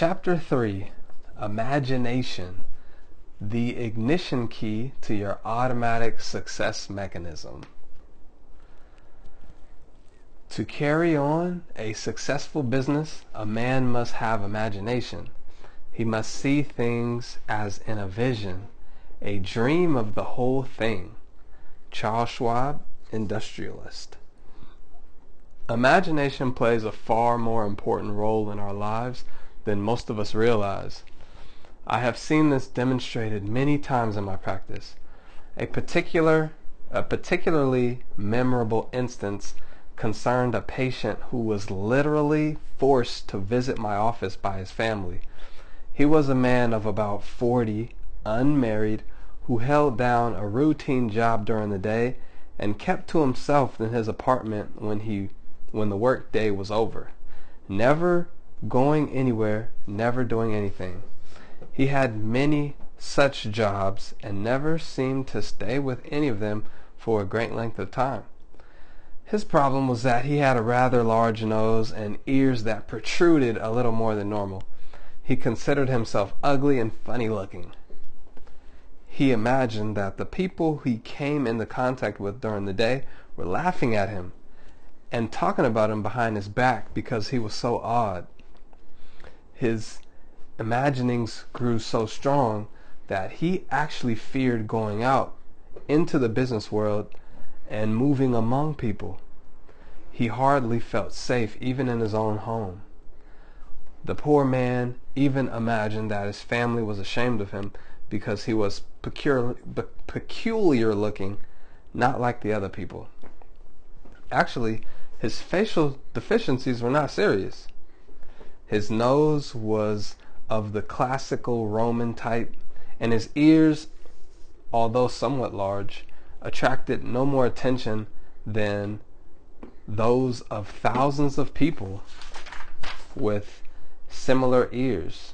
Chapter 3 Imagination The Ignition Key to Your Automatic Success Mechanism. To carry on a successful business, a man must have imagination. He must see things as in a vision, a dream of the whole thing. Charles Schwab, Industrialist. Imagination plays a far more important role in our lives than most of us realize. I have seen this demonstrated many times in my practice. A particular a particularly memorable instance concerned a patient who was literally forced to visit my office by his family. He was a man of about 40, unmarried, who held down a routine job during the day and kept to himself in his apartment when he when the work day was over. Never going anywhere, never doing anything. He had many such jobs and never seemed to stay with any of them for a great length of time. His problem was that he had a rather large nose and ears that protruded a little more than normal. He considered himself ugly and funny looking. He imagined that the people he came into contact with during the day were laughing at him and talking about him behind his back because he was so odd. His imaginings grew so strong that he actually feared going out into the business world and moving among people. He hardly felt safe even in his own home. The poor man even imagined that his family was ashamed of him because he was peculiar, peculiar looking, not like the other people. Actually, his facial deficiencies were not serious. His nose was of the classical Roman type, and his ears, although somewhat large, attracted no more attention than those of thousands of people with similar ears.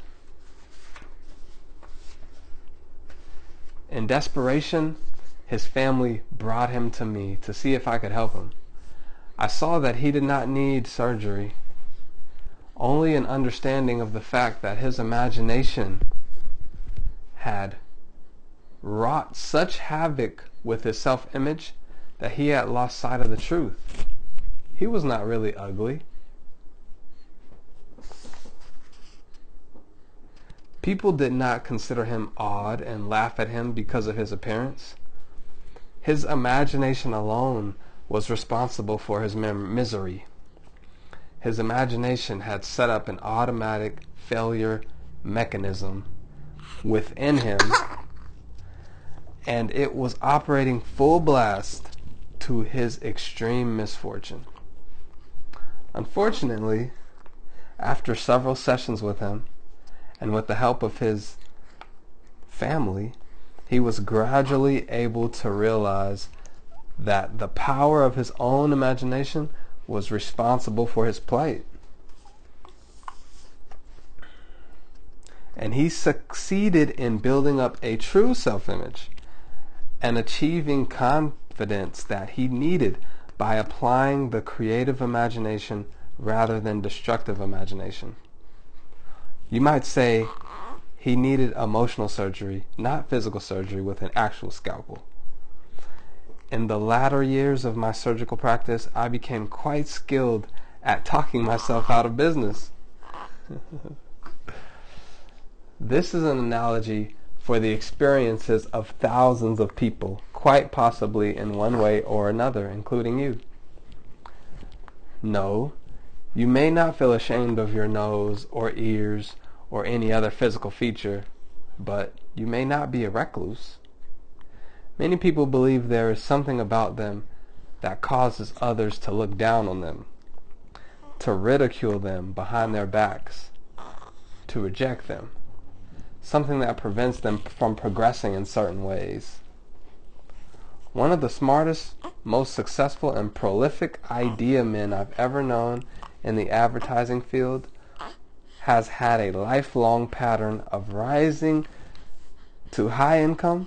In desperation, his family brought him to me to see if I could help him. I saw that he did not need surgery, only an understanding of the fact that his imagination had wrought such havoc with his self-image that he had lost sight of the truth. He was not really ugly. People did not consider him odd and laugh at him because of his appearance. His imagination alone was responsible for his misery. His imagination had set up an automatic failure mechanism within him and it was operating full blast to his extreme misfortune. Unfortunately, after several sessions with him and with the help of his family, he was gradually able to realize that the power of his own imagination was responsible for his plight. And he succeeded in building up a true self-image and achieving confidence that he needed by applying the creative imagination rather than destructive imagination. You might say he needed emotional surgery, not physical surgery with an actual scalpel. In the latter years of my surgical practice, I became quite skilled at talking myself out of business. this is an analogy for the experiences of thousands of people, quite possibly in one way or another, including you. No, you may not feel ashamed of your nose or ears or any other physical feature, but you may not be a recluse. Many people believe there is something about them that causes others to look down on them, to ridicule them behind their backs, to reject them, something that prevents them from progressing in certain ways. One of the smartest, most successful, and prolific idea men I've ever known in the advertising field has had a lifelong pattern of rising to high income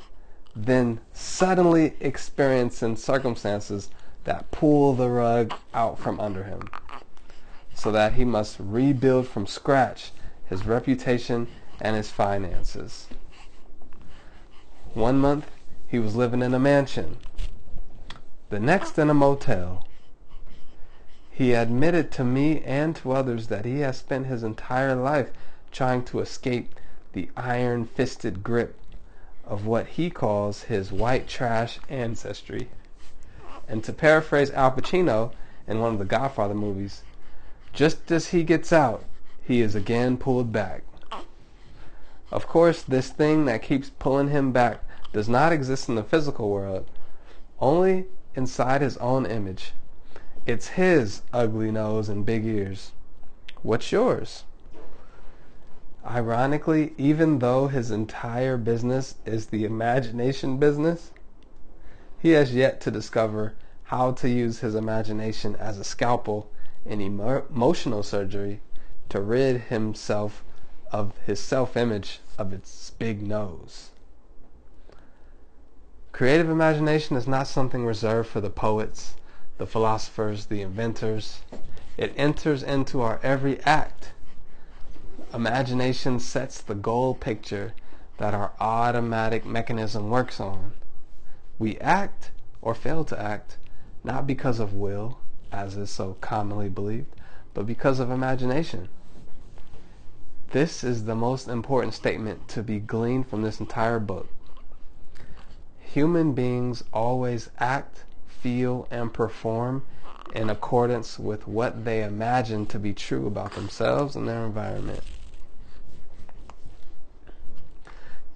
then suddenly experiencing circumstances that pull the rug out from under him so that he must rebuild from scratch his reputation, and his finances. One month, he was living in a mansion. The next in a motel. He admitted to me and to others that he has spent his entire life trying to escape the iron-fisted grip of what he calls his white trash ancestry. And to paraphrase Al Pacino in one of the Godfather movies, just as he gets out, he is again pulled back. Of course, this thing that keeps pulling him back does not exist in the physical world, only inside his own image. It's his ugly nose and big ears. What's yours? Ironically, even though his entire business is the imagination business, he has yet to discover how to use his imagination as a scalpel in emotional surgery to rid himself of his self-image of its big nose. Creative imagination is not something reserved for the poets, the philosophers, the inventors. It enters into our every act Imagination sets the goal picture that our automatic mechanism works on. We act or fail to act not because of will, as is so commonly believed, but because of imagination. This is the most important statement to be gleaned from this entire book. Human beings always act, feel, and perform in accordance with what they imagine to be true about themselves and their environment.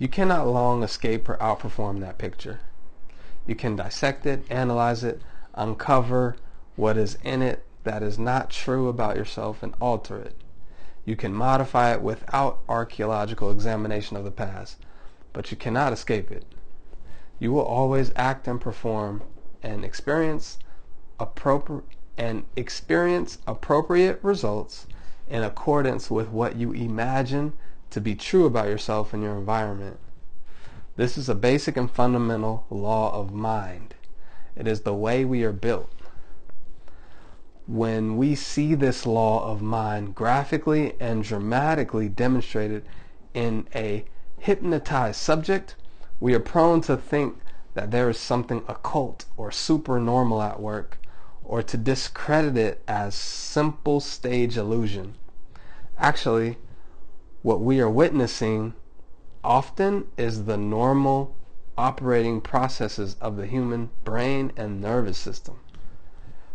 You cannot long escape or outperform that picture. You can dissect it, analyze it, uncover what is in it that is not true about yourself and alter it. You can modify it without archaeological examination of the past, but you cannot escape it. You will always act and perform and experience appropriate and experience appropriate results in accordance with what you imagine to be true about yourself and your environment. This is a basic and fundamental law of mind. It is the way we are built. When we see this law of mind graphically and dramatically demonstrated in a hypnotized subject, we are prone to think that there is something occult or supernormal at work, or to discredit it as simple stage illusion. Actually, what we are witnessing often is the normal operating processes of the human brain and nervous system.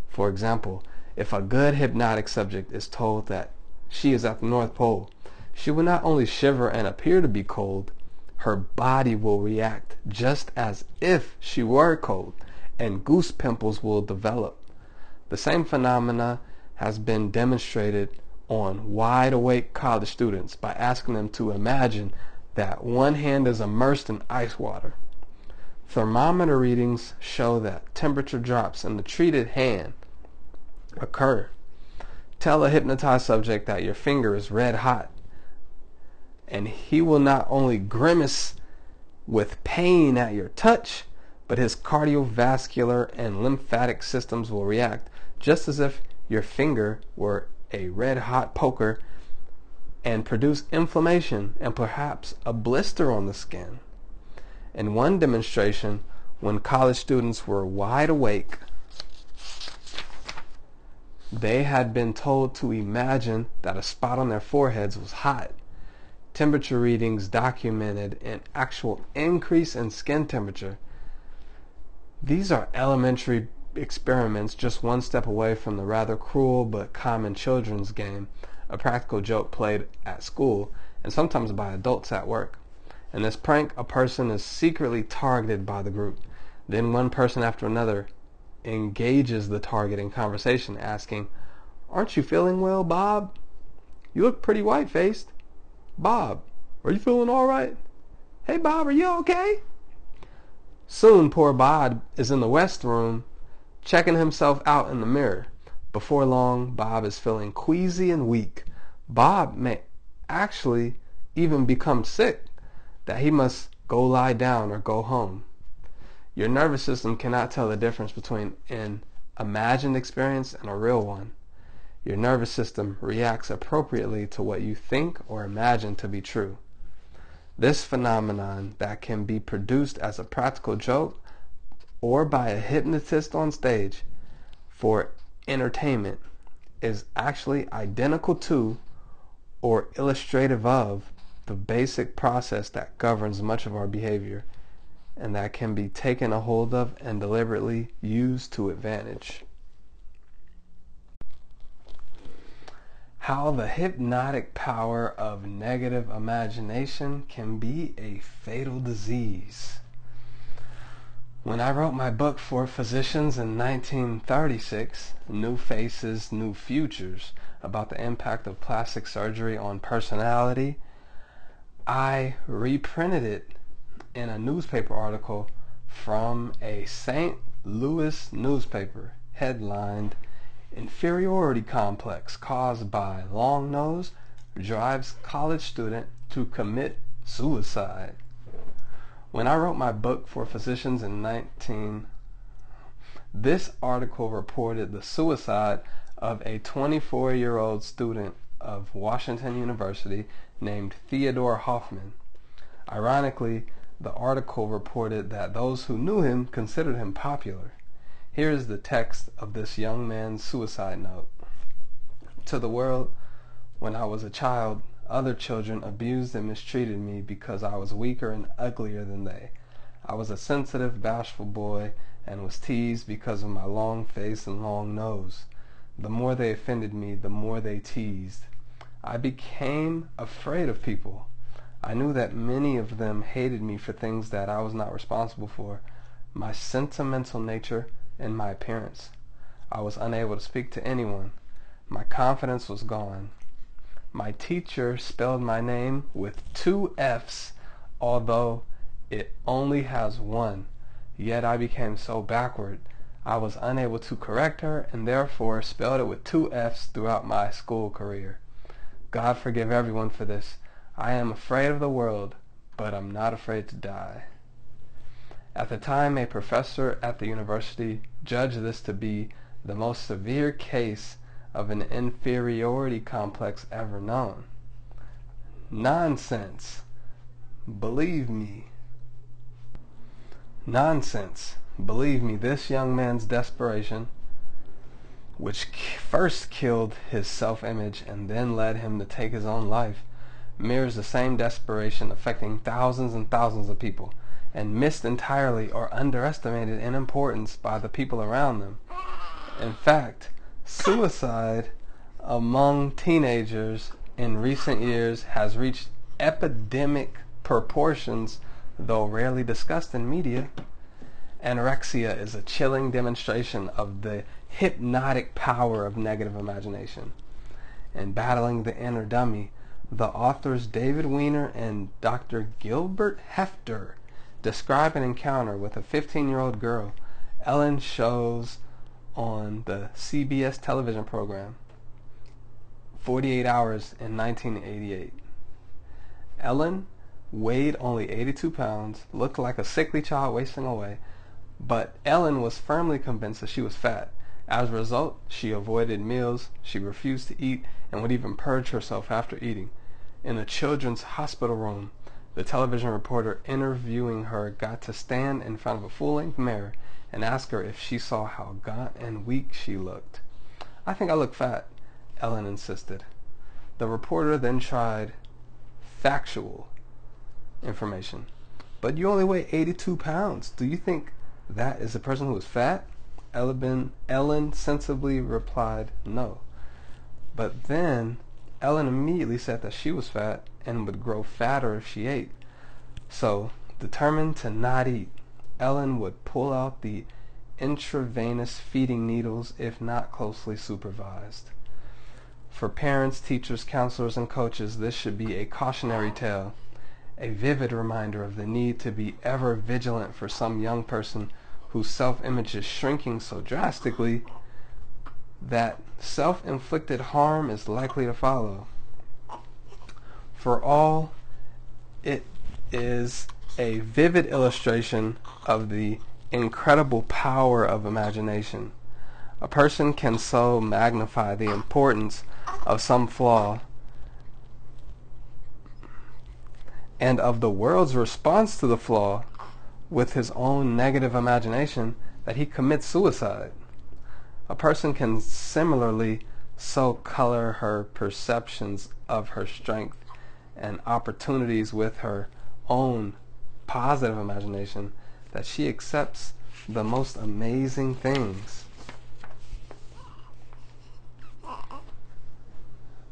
For example, if a good hypnotic subject is told that she is at the North Pole, she will not only shiver and appear to be cold, her body will react just as if she were cold, and goose pimples will develop. The same phenomena has been demonstrated on wide awake college students by asking them to imagine that one hand is immersed in ice water. Thermometer readings show that temperature drops in the treated hand occur. Tell a hypnotized subject that your finger is red hot, and he will not only grimace with pain at your touch, but his cardiovascular and lymphatic systems will react just as if your finger were a red hot poker and produce inflammation and perhaps a blister on the skin. In one demonstration, when college students were wide awake, they had been told to imagine that a spot on their foreheads was hot. Temperature readings documented an actual increase in skin temperature. These are elementary experiments just one step away from the rather cruel but common children's game, a practical joke played at school and sometimes by adults at work. In this prank, a person is secretly targeted by the group. Then one person after another engages the target in conversation, asking, Aren't you feeling well, Bob? You look pretty white-faced. Bob, are you feeling all right? Hey, Bob, are you okay? Soon, poor Bob is in the West Room checking himself out in the mirror. Before long, Bob is feeling queasy and weak. Bob may actually even become sick that he must go lie down or go home. Your nervous system cannot tell the difference between an imagined experience and a real one. your nervous system reacts appropriately to what you think or imagine to be true. This phenomenon that can be produced as a practical joke or by a hypnotist on stage for entertainment is actually identical to or illustrative of the basic process that governs much of our behavior and that can be taken a hold of and deliberately used to advantage. How the hypnotic power of negative imagination can be a fatal disease. When I wrote my book for physicians in 1936, New Faces, New Futures, about the impact of plastic surgery on personality, I reprinted it in a newspaper article from a St. Louis newspaper headlined Inferiority Complex Caused by Long Nose Drives College Student to Commit Suicide. When I wrote my book for physicians in 19, this article reported the suicide of a 24-year-old student of Washington University named Theodore Hoffman. Ironically, the article reported that those who knew him considered him popular. Here is the text of this young man's suicide note. To the world, when I was a child, other children abused and mistreated me because I was weaker and uglier than they. I was a sensitive, bashful boy and was teased because of my long face and long nose. The more they offended me, the more they teased. I became afraid of people. I knew that many of them hated me for things that I was not responsible for, my sentimental nature and my appearance. I was unable to speak to anyone. My confidence was gone. My teacher spelled my name with two F's, although it only has one. Yet I became so backward, I was unable to correct her and therefore spelled it with two F's throughout my school career. God forgive everyone for this. I am afraid of the world, but I'm not afraid to die. At the time, a professor at the university judged this to be the most severe case of an inferiority complex ever known. Nonsense. Believe me. Nonsense. Believe me, this young man's desperation, which first killed his self-image and then led him to take his own life, mirrors the same desperation affecting thousands and thousands of people and missed entirely or underestimated in importance by the people around them. In fact, Suicide among teenagers in recent years has reached epidemic proportions, though rarely discussed in media. Anorexia is a chilling demonstration of the hypnotic power of negative imagination. In Battling the Inner Dummy, the authors David Weiner and Dr. Gilbert Hefter describe an encounter with a 15-year-old girl. Ellen shows on the CBS television program 48 Hours in 1988. Ellen weighed only 82 pounds, looked like a sickly child wasting away, but Ellen was firmly convinced that she was fat. As a result, she avoided meals, she refused to eat, and would even purge herself after eating. In a children's hospital room, the television reporter interviewing her got to stand in front of a full-length mirror and ask her if she saw how gaunt and weak she looked. I think I look fat, Ellen insisted. The reporter then tried factual information. But you only weigh 82 pounds. Do you think that is a person who is fat? Ellen, Ellen sensibly replied, no. But then Ellen immediately said that she was fat and would grow fatter if she ate. So, determined to not eat, Ellen would pull out the intravenous feeding needles if not closely supervised. For parents, teachers, counselors, and coaches, this should be a cautionary tale, a vivid reminder of the need to be ever vigilant for some young person whose self-image is shrinking so drastically that self-inflicted harm is likely to follow. For all, it is a vivid illustration of the incredible power of imagination. A person can so magnify the importance of some flaw and of the world's response to the flaw with his own negative imagination that he commits suicide. A person can similarly so color her perceptions of her strength and opportunities with her own positive imagination that she accepts the most amazing things.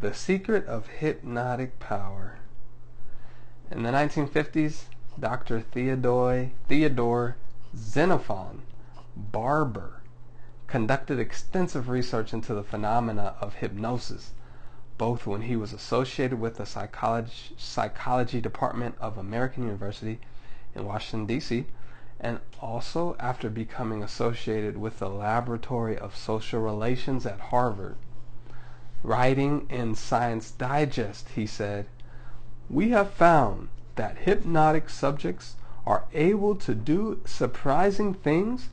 The secret of hypnotic power. In the 1950s, Dr. Theodore, Theodore Xenophon Barber conducted extensive research into the phenomena of hypnosis, both when he was associated with the psychology, psychology department of American University in Washington, D.C., and also after becoming associated with the Laboratory of Social Relations at Harvard. Writing in Science Digest, he said, We have found that hypnotic subjects are able to do surprising things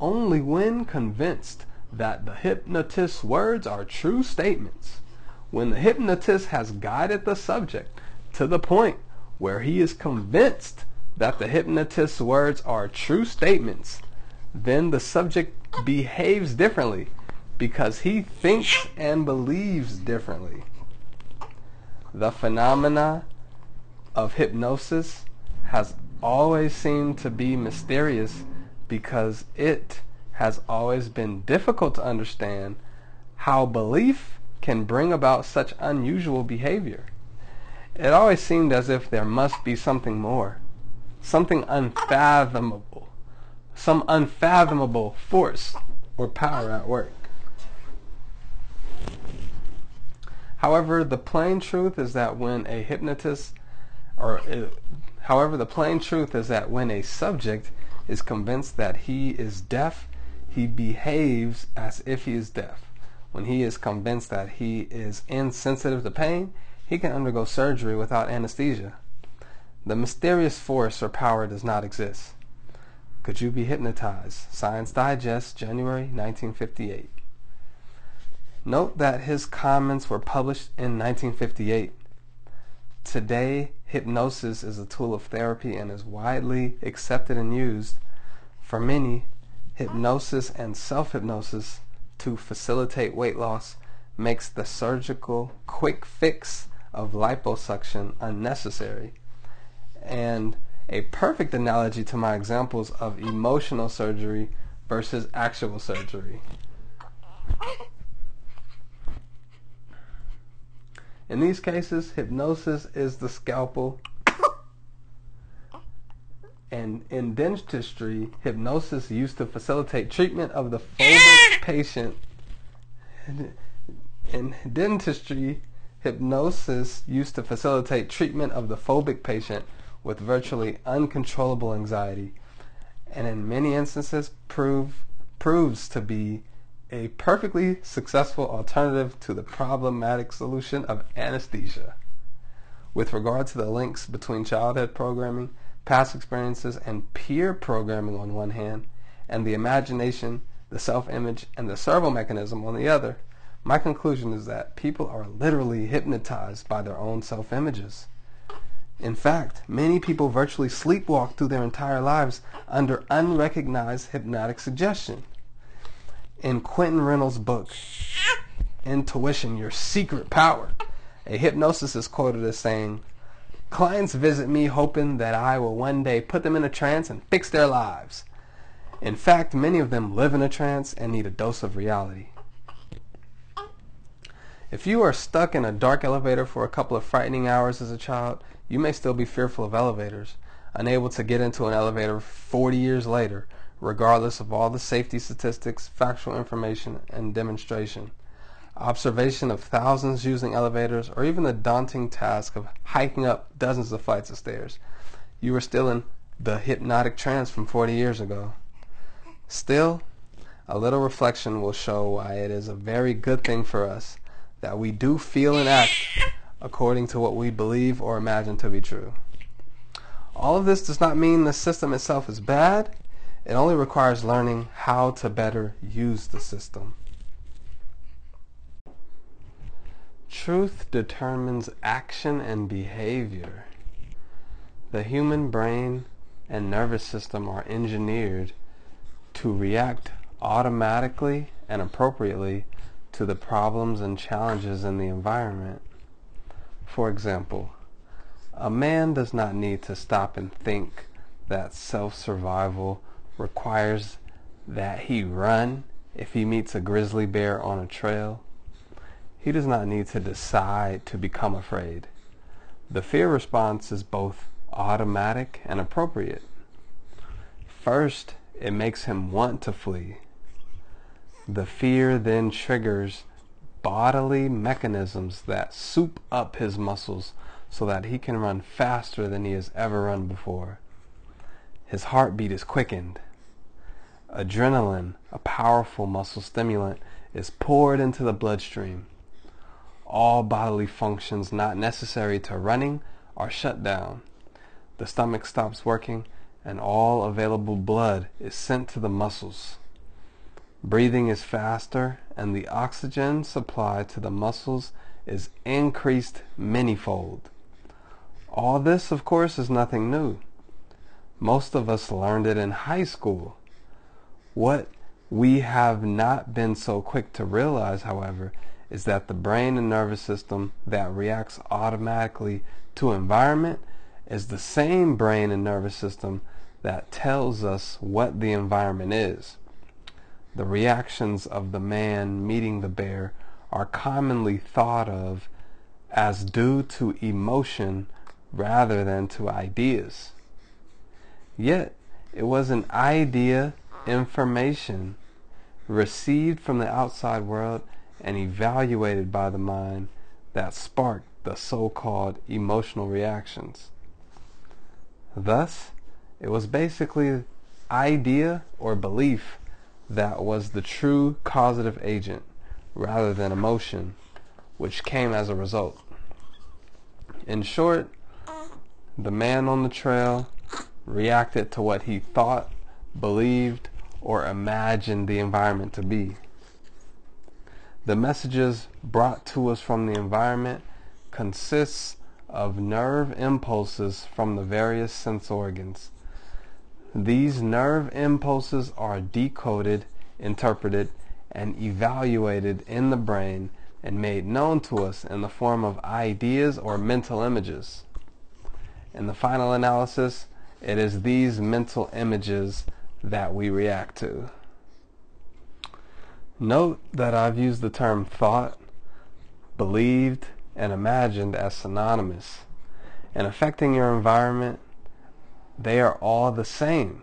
only when convinced that the hypnotist's words are true statements. When the hypnotist has guided the subject to the point where he is convinced that the hypnotist's words are true statements, then the subject behaves differently because he thinks and believes differently. The phenomena of hypnosis has always seemed to be mysterious because it has always been difficult to understand how belief can bring about such unusual behavior. It always seemed as if there must be something more, something unfathomable, some unfathomable force or power at work. However, the plain truth is that when a hypnotist, or uh, however, the plain truth is that when a subject is convinced that he is deaf, he behaves as if he is deaf. When he is convinced that he is insensitive to pain, he can undergo surgery without anesthesia. The mysterious force or power does not exist. Could you be hypnotized? Science Digest, January 1958. Note that his comments were published in 1958. Today, hypnosis is a tool of therapy and is widely accepted and used. For many, hypnosis and self-hypnosis to facilitate weight loss makes the surgical quick fix of liposuction unnecessary. And a perfect analogy to my examples of emotional surgery versus actual surgery. In these cases, hypnosis is the scalpel. And in dentistry, hypnosis used to facilitate treatment of the phobic patient. In dentistry, hypnosis used to facilitate treatment of the phobic patient with virtually uncontrollable anxiety, and in many instances prove, proves to be a perfectly successful alternative to the problematic solution of anesthesia. With regard to the links between childhood programming, past experiences, and peer programming on one hand, and the imagination, the self-image, and the servo mechanism on the other, my conclusion is that people are literally hypnotized by their own self-images. In fact, many people virtually sleepwalk through their entire lives under unrecognized hypnotic suggestion in Quentin Reynolds' book, Intuition, Your Secret Power, a hypnosis is quoted as saying, Clients visit me hoping that I will one day put them in a trance and fix their lives. In fact, many of them live in a trance and need a dose of reality. If you are stuck in a dark elevator for a couple of frightening hours as a child, you may still be fearful of elevators, unable to get into an elevator 40 years later, regardless of all the safety statistics, factual information, and demonstration. Observation of thousands using elevators, or even the daunting task of hiking up dozens of flights of stairs. You are still in the hypnotic trance from 40 years ago. Still, a little reflection will show why it is a very good thing for us that we do feel and act according to what we believe or imagine to be true. All of this does not mean the system itself is bad. It only requires learning how to better use the system. Truth determines action and behavior. The human brain and nervous system are engineered to react automatically and appropriately to the problems and challenges in the environment. For example, a man does not need to stop and think that self-survival requires that he run if he meets a grizzly bear on a trail. He does not need to decide to become afraid. The fear response is both automatic and appropriate. First, it makes him want to flee. The fear then triggers bodily mechanisms that soup up his muscles so that he can run faster than he has ever run before. His heartbeat is quickened. Adrenaline, a powerful muscle stimulant, is poured into the bloodstream. All bodily functions not necessary to running are shut down. The stomach stops working and all available blood is sent to the muscles. Breathing is faster and the oxygen supply to the muscles is increased manyfold. All this, of course, is nothing new. Most of us learned it in high school. What we have not been so quick to realize, however, is that the brain and nervous system that reacts automatically to environment is the same brain and nervous system that tells us what the environment is. The reactions of the man meeting the bear are commonly thought of as due to emotion rather than to ideas. Yet, it was an idea, information, received from the outside world and evaluated by the mind that sparked the so-called emotional reactions. Thus, it was basically idea or belief that was the true causative agent rather than emotion, which came as a result. In short, the man on the trail reacted to what he thought, believed, or imagined the environment to be. The messages brought to us from the environment consists of nerve impulses from the various sense organs. These nerve impulses are decoded, interpreted, and evaluated in the brain and made known to us in the form of ideas or mental images. In the final analysis, it is these mental images that we react to. Note that I've used the term thought, believed, and imagined as synonymous. In affecting your environment, they are all the same.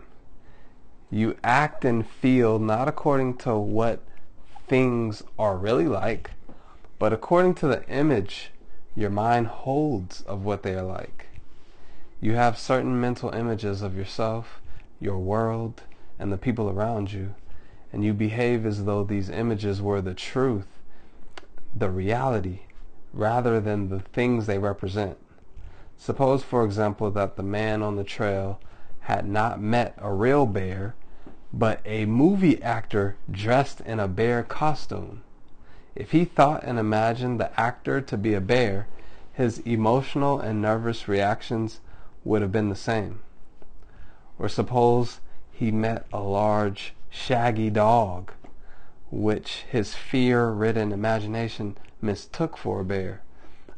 You act and feel not according to what things are really like, but according to the image your mind holds of what they are like. You have certain mental images of yourself, your world, and the people around you and you behave as though these images were the truth, the reality, rather than the things they represent. Suppose, for example, that the man on the trail had not met a real bear, but a movie actor dressed in a bear costume. If he thought and imagined the actor to be a bear, his emotional and nervous reactions would have been the same. Or suppose he met a large shaggy dog, which his fear-ridden imagination mistook for a bear.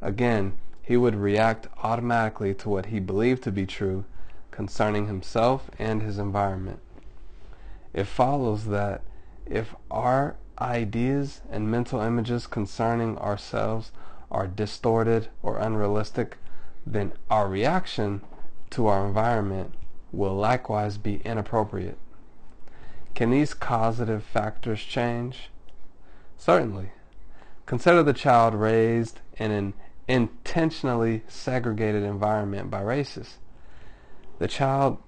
Again, he would react automatically to what he believed to be true concerning himself and his environment. It follows that if our ideas and mental images concerning ourselves are distorted or unrealistic, then our reaction to our environment will likewise be inappropriate. Can these causative factors change? Certainly. Consider the child raised in an intentionally segregated environment by racists. The child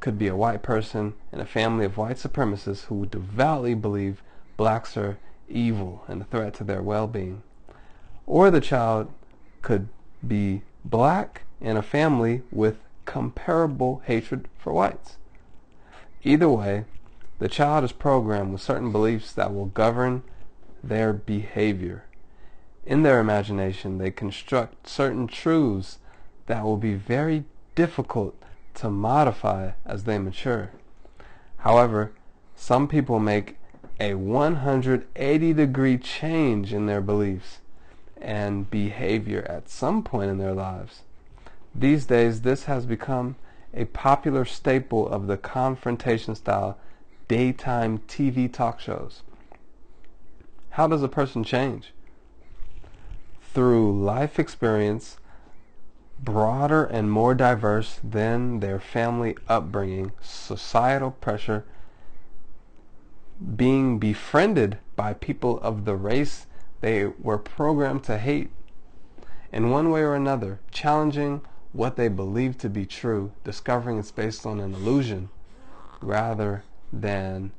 could be a white person in a family of white supremacists who devoutly believe blacks are evil and a threat to their well-being. Or the child could be black in a family with comparable hatred for whites. Either way, the child is programmed with certain beliefs that will govern their behavior. In their imagination, they construct certain truths that will be very difficult to modify as they mature. However, some people make a 180 degree change in their beliefs and behavior at some point in their lives. These days, this has become a popular staple of the confrontation style daytime TV talk shows. How does a person change? Through life experience broader and more diverse than their family upbringing, societal pressure, being befriended by people of the race they were programmed to hate, in one way or another, challenging what they believe to be true, discovering it's based on an illusion rather than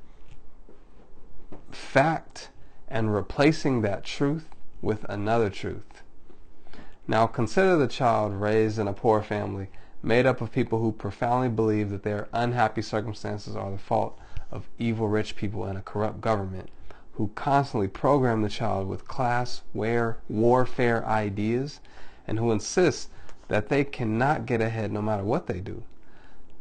fact, and replacing that truth with another truth. Now consider the child raised in a poor family, made up of people who profoundly believe that their unhappy circumstances are the fault of evil rich people and a corrupt government, who constantly program the child with class war, warfare ideas, and who insist that they cannot get ahead no matter what they do.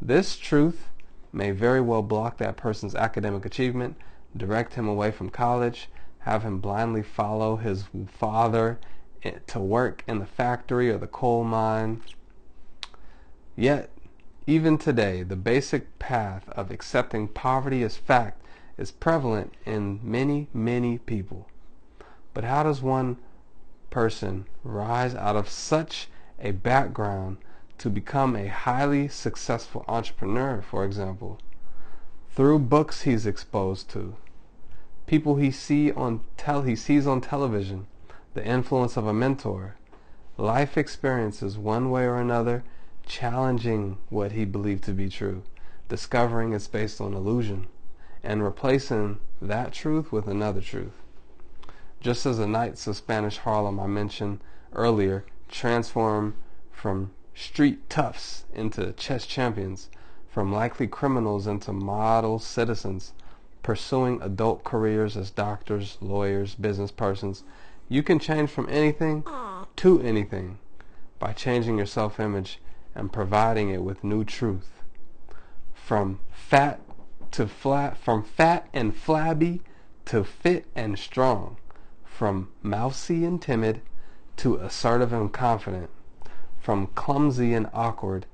This truth may very well block that person's academic achievement, direct him away from college, have him blindly follow his father to work in the factory or the coal mine. Yet, even today, the basic path of accepting poverty as fact is prevalent in many, many people. But how does one person rise out of such a background to become a highly successful entrepreneur, for example? Through books he's exposed to, people he see on tel- he sees on television, the influence of a mentor, life experiences one way or another, challenging what he believed to be true, discovering it's based on illusion, and replacing that truth with another truth. Just as the Knights of Spanish Harlem I mentioned earlier transform from street toughs into chess champions, from likely criminals into model citizens, pursuing adult careers as doctors, lawyers, business persons, you can change from anything to anything by changing your self-image and providing it with new truth. From fat to flat, from fat and flabby to fit and strong, from mousy and timid to assertive and confident, from clumsy and awkward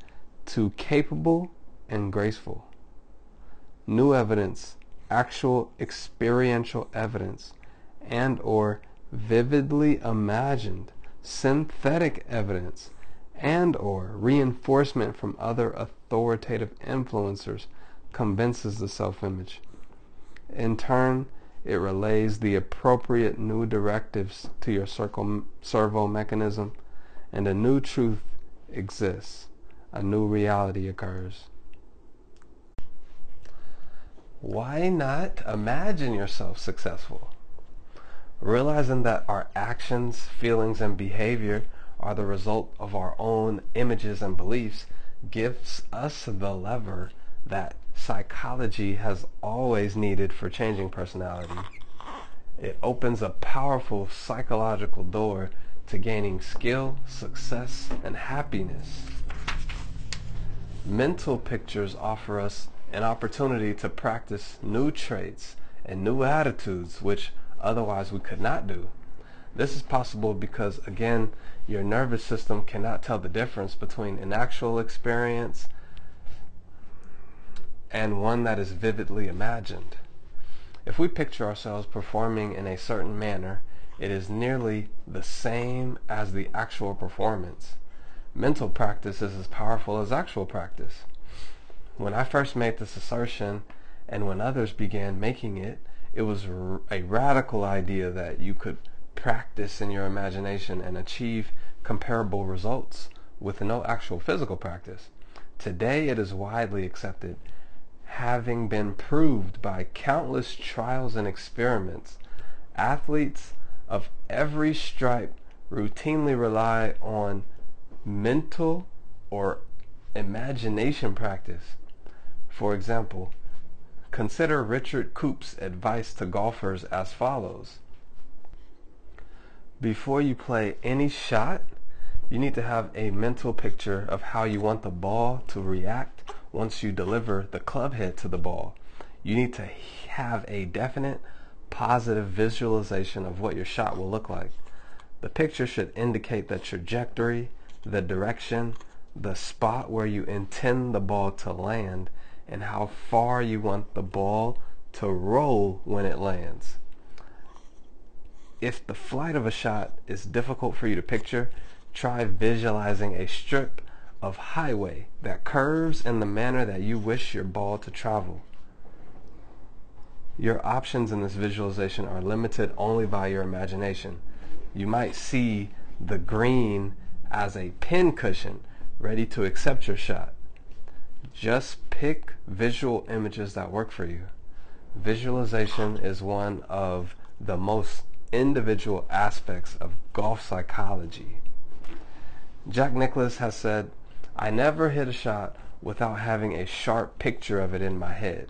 to capable and graceful. New evidence, actual experiential evidence, and or vividly imagined synthetic evidence and or reinforcement from other authoritative influencers convinces the self-image. In turn, it relays the appropriate new directives to your circle, servo mechanism and a new truth exists. A new reality occurs. Why not imagine yourself successful? Realizing that our actions, feelings, and behavior are the result of our own images and beliefs gives us the lever that psychology has always needed for changing personality. It opens a powerful psychological door to gaining skill, success, and happiness. Mental pictures offer us an opportunity to practice new traits and new attitudes which otherwise we could not do. This is possible because, again, your nervous system cannot tell the difference between an actual experience and one that is vividly imagined. If we picture ourselves performing in a certain manner, it is nearly the same as the actual performance. Mental practice is as powerful as actual practice. When I first made this assertion, and when others began making it, it was a radical idea that you could practice in your imagination and achieve comparable results with no actual physical practice. Today it is widely accepted, having been proved by countless trials and experiments. Athletes of every stripe routinely rely on mental or imagination practice. For example, Consider Richard Coop's advice to golfers as follows. Before you play any shot, you need to have a mental picture of how you want the ball to react once you deliver the club head to the ball. You need to have a definite positive visualization of what your shot will look like. The picture should indicate the trajectory, the direction, the spot where you intend the ball to land, and how far you want the ball to roll when it lands. If the flight of a shot is difficult for you to picture, try visualizing a strip of highway that curves in the manner that you wish your ball to travel. Your options in this visualization are limited only by your imagination. You might see the green as a pin cushion ready to accept your shot. Just pick visual images that work for you. Visualization is one of the most individual aspects of golf psychology. Jack Nicklaus has said, I never hit a shot without having a sharp picture of it in my head.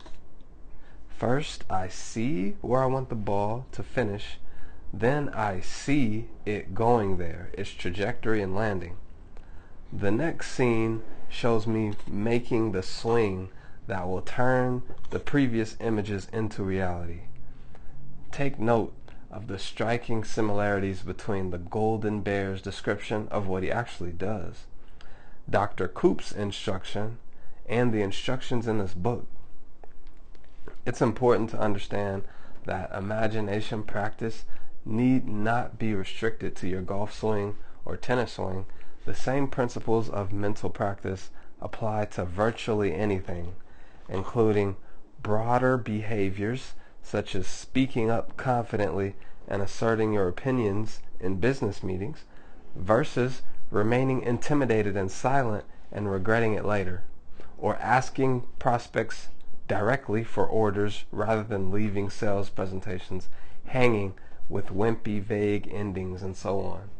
First, I see where I want the ball to finish. Then I see it going there, its trajectory and landing. The next scene shows me making the swing that will turn the previous images into reality. Take note of the striking similarities between the Golden Bear's description of what he actually does, Dr. Koop's instruction, and the instructions in this book. It's important to understand that imagination practice need not be restricted to your golf swing or tennis swing. The same principles of mental practice apply to virtually anything, including broader behaviors such as speaking up confidently and asserting your opinions in business meetings, versus remaining intimidated and silent and regretting it later, or asking prospects directly for orders rather than leaving sales presentations hanging with wimpy, vague endings and so on.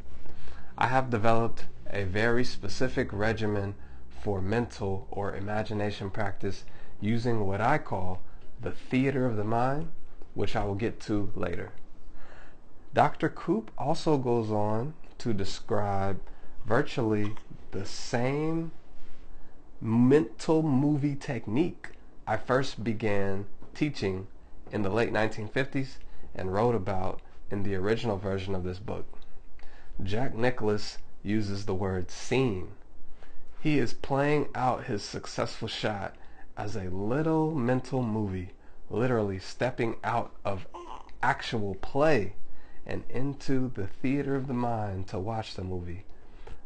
I have developed a very specific regimen for mental or imagination practice using what I call the theater of the mind, which I will get to later. Dr. Koop also goes on to describe virtually the same mental movie technique I first began teaching in the late 1950s and wrote about in the original version of this book. Jack Nicklaus uses the word scene. He is playing out his successful shot as a little mental movie, literally stepping out of actual play and into the theater of the mind to watch the movie,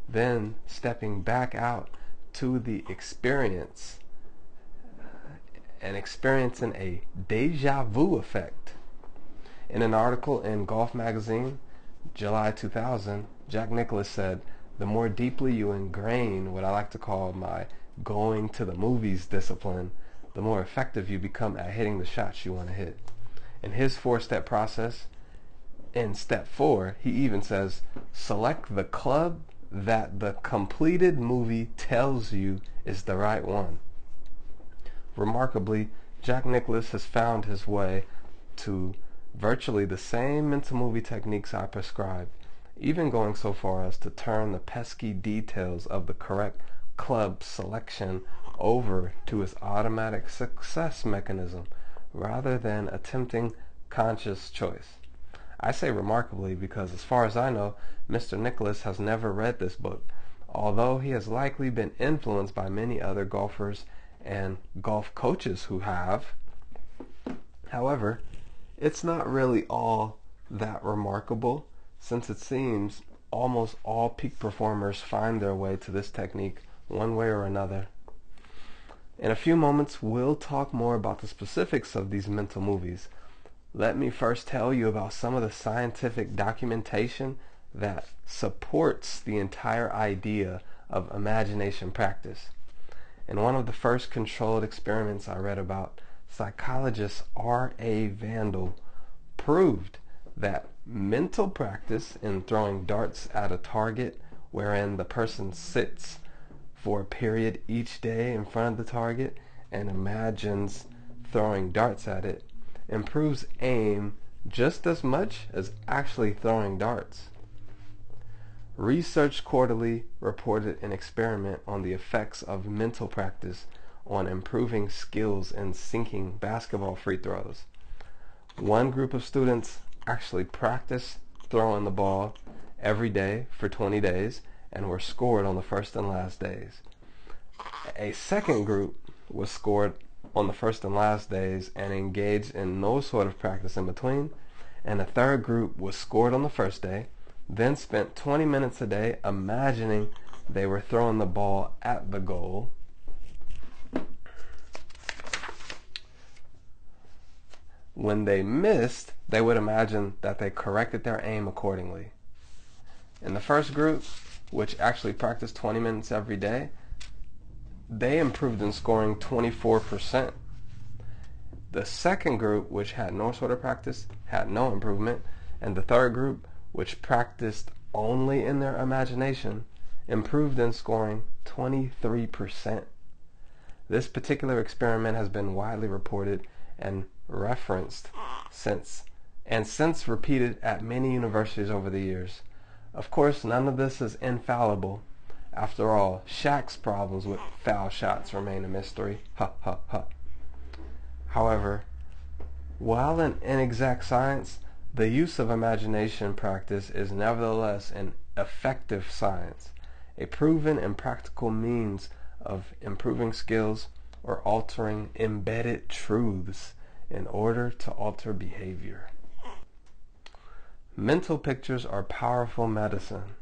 then stepping back out to the experience and experiencing a deja vu effect. In an article in Golf Magazine, July 2000, Jack Nicklaus said, the more deeply you ingrain what I like to call my going to the movies discipline, the more effective you become at hitting the shots you want to hit. In his four-step process, in step four, he even says, select the club that the completed movie tells you is the right one. Remarkably, Jack Nicklaus has found his way to virtually the same mental movie techniques I prescribe, even going so far as to turn the pesky details of the correct club selection over to his automatic success mechanism rather than attempting conscious choice. I say remarkably because as far as I know, Mr. Nicklaus has never read this book, although he has likely been influenced by many other golfers and golf coaches who have. However, it's not really all that remarkable since it seems almost all peak performers find their way to this technique one way or another. In a few moments, we'll talk more about the specifics of these mental movies, let me first tell you about some of the scientific documentation that supports the entire idea of imagination practice. In one of the first controlled experiments I read about, psychologist R.A. Vandell proved that mental practice in throwing darts at a target wherein the person sits for a period each day in front of the target and imagines throwing darts at it improves aim just as much as actually throwing darts. Research Quarterly reported an experiment on the effects of mental practice on improving skills in sinking basketball free throws. One group of students actually practiced throwing the ball every day for 20 days and were scored on the first and last days. A second group was scored on the first and last days and engaged in no sort of practice in between. And a third group was scored on the first day, then spent 20 minutes a day imagining they were throwing the ball at the goal. When they missed, they would imagine that they corrected their aim accordingly. In the first group, which actually practiced 20 minutes every day, they improved in scoring 24%. The second group, which had no sort of practice, had no improvement. And the third group, which practiced only in their imagination, improved in scoring 23%. This particular experiment has been widely reported and referenced since and since repeated at many universities over the years. Of course, none of this is infallible, after all, Shaq's problems with foul shots remain a mystery. Ha ha ha. However, while an inexact science, the use of imagination practice is nevertheless an effective science, a proven and practical means of improving skills or altering embedded truths in order to alter behavior. Mental pictures are powerful medicine.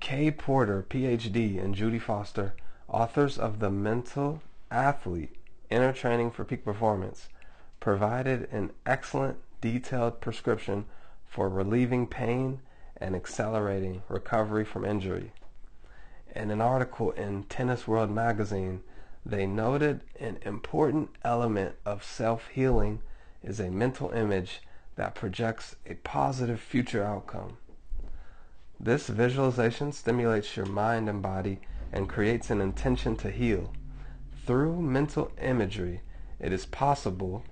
Kay Porter, PhD, and Judy Foster, authors of The Mental Athlete Inner Training for Peak Performance, provided an excellent detailed prescription for relieving pain and accelerating recovery from injury. In an article in Tennis World magazine, they noted an important element of self-healing is a mental image that projects a positive future outcome. This visualization stimulates your mind and body and creates an intention to heal. Through mental imagery, it is possible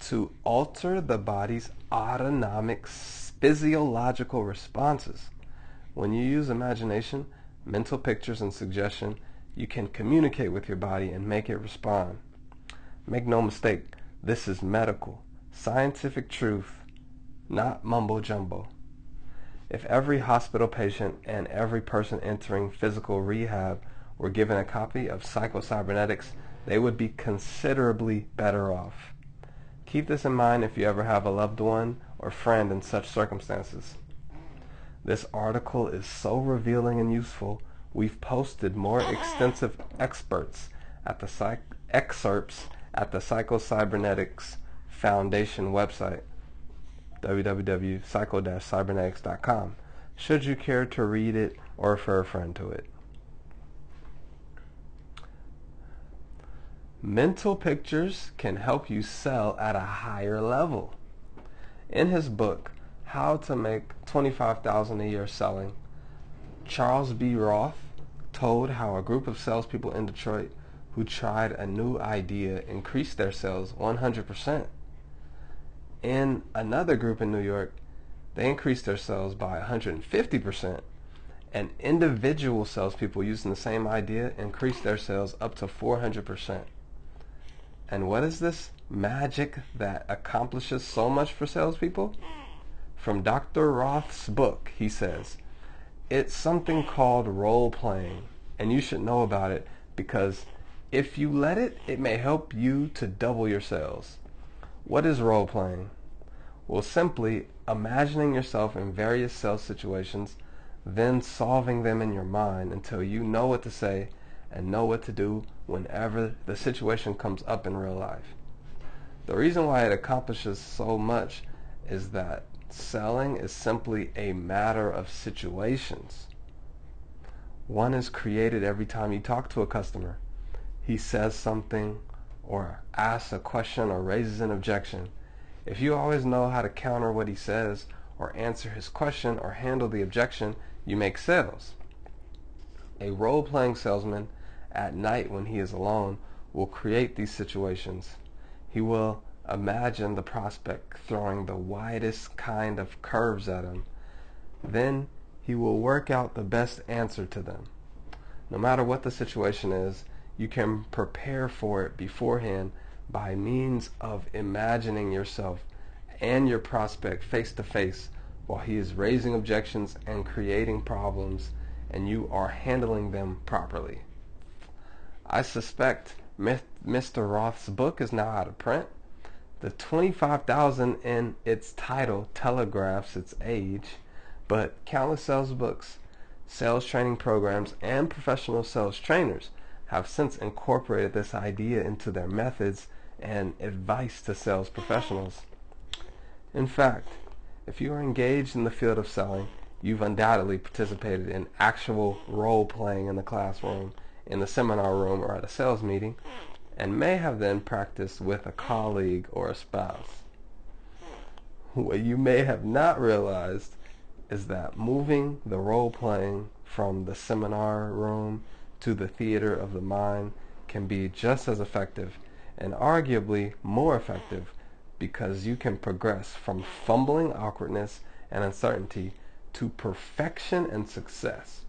to alter the body's autonomic physiological responses. When you use imagination, mental pictures, and suggestion, you can communicate with your body and make it respond. Make no mistake, this is medical, scientific truth, not mumbo jumbo. If every hospital patient and every person entering physical rehab were given a copy of Psycho-Cybernetics, they would be considerably better off. Keep this in mind if you ever have a loved one or friend in such circumstances. This article is so revealing and useful, we've posted more extensive experts at the psych- excerpts at the Psycho-Cybernetics Foundation website www.psycho-cybernetics.com should you care to read it or refer a friend to it. Mental pictures can help you sell at a higher level. In his book, How to Make 25000 a Year Selling, Charles B. Roth told how a group of salespeople in Detroit who tried a new idea increased their sales 100% in another group in New York, they increased their sales by 150%. And individual salespeople using the same idea increased their sales up to 400%. And what is this magic that accomplishes so much for salespeople? From Dr. Roth's book, he says, it's something called role playing, and you should know about it because if you let it, it may help you to double your sales. What is role playing? Well, simply imagining yourself in various sales situations, then solving them in your mind until you know what to say and know what to do whenever the situation comes up in real life. The reason why it accomplishes so much is that selling is simply a matter of situations. One is created every time you talk to a customer. He says something or asks a question or raises an objection. If you always know how to counter what he says or answer his question or handle the objection, you make sales. A role-playing salesman at night when he is alone will create these situations. He will imagine the prospect throwing the widest kind of curves at him. Then he will work out the best answer to them. No matter what the situation is, you can prepare for it beforehand by means of imagining yourself and your prospect face to face while he is raising objections and creating problems and you are handling them properly. I suspect Mr. Roth's book is now out of print. The 25,000 in its title telegraphs its age, but countless sales books, sales training programs, and professional sales trainers have since incorporated this idea into their methods and advice to sales professionals. In fact, if you are engaged in the field of selling, you've undoubtedly participated in actual role playing in the classroom, in the seminar room, or at a sales meeting, and may have then practiced with a colleague or a spouse. What you may have not realized is that moving the role playing from the seminar room to the theater of the mind can be just as effective and arguably more effective because you can progress from fumbling awkwardness and uncertainty to perfection and success.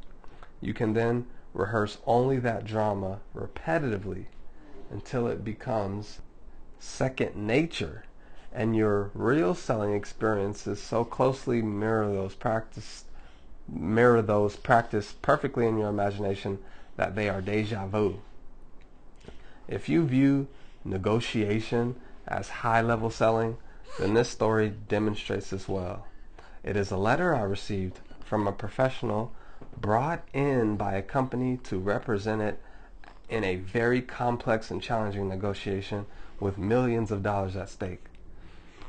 You can then rehearse only that drama repetitively until it becomes second nature and your real selling experiences so closely mirror those practiced mirror those practiced perfectly in your imagination that they are deja vu. If you view negotiation as high level selling, then this story demonstrates this well. It is a letter I received from a professional brought in by a company to represent it in a very complex and challenging negotiation with millions of dollars at stake.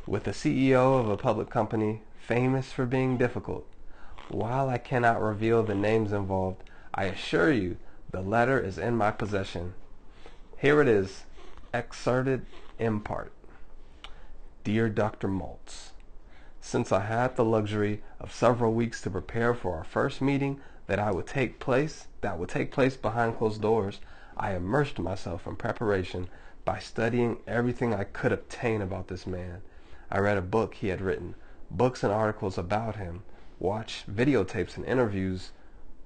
With the CEO of a public company famous for being difficult, while I cannot reveal the names involved, I assure you the letter is in my possession. Here it is, excerpted in part. Dear Dr. Maltz, since I had the luxury of several weeks to prepare for our first meeting that I would take place that would take place behind closed doors, I immersed myself in preparation by studying everything I could obtain about this man. I read a book he had written, books and articles about him, watched videotapes and interviews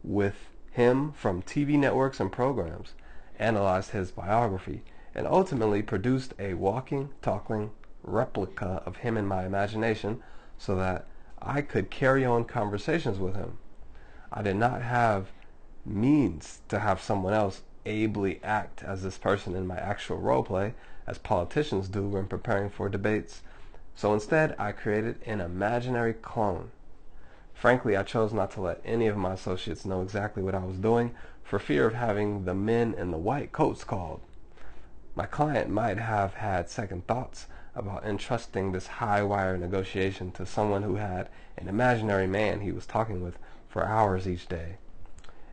with him from TV networks and programs, analyzed his biography, and ultimately produced a walking, talking replica of him in my imagination so that I could carry on conversations with him. I did not have means to have someone else ably act as this person in my actual role play, as politicians do when preparing for debates. So instead, I created an imaginary clone. Frankly, I chose not to let any of my associates know exactly what I was doing for fear of having the men in the white coats called. My client might have had second thoughts about entrusting this high wire negotiation to someone who had an imaginary man he was talking with for hours each day.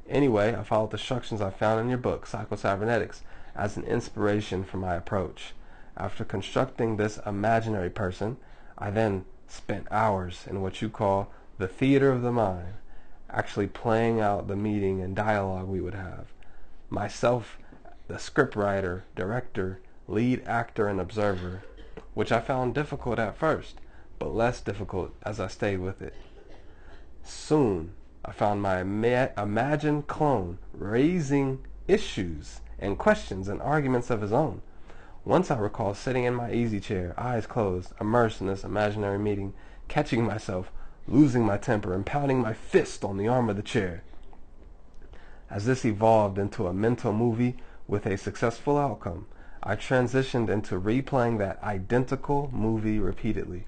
Anyway, I followed the instructions I found in your book, Psycho-Cybernetics, as an inspiration for my approach. After constructing this imaginary person, I then spent hours in what you call the theater of the mind, actually playing out the meeting and dialogue we would have. Myself the scriptwriter, director, lead actor, and observer, which I found difficult at first, but less difficult as I stayed with it. Soon, I found my imagined clone raising issues and questions and arguments of his own. Once I recall sitting in my easy chair, eyes closed, immersed in this imaginary meeting, catching myself, losing my temper, and pounding my fist on the arm of the chair. As this evolved into a mental movie with a successful outcome, I transitioned into replaying that identical movie repeatedly.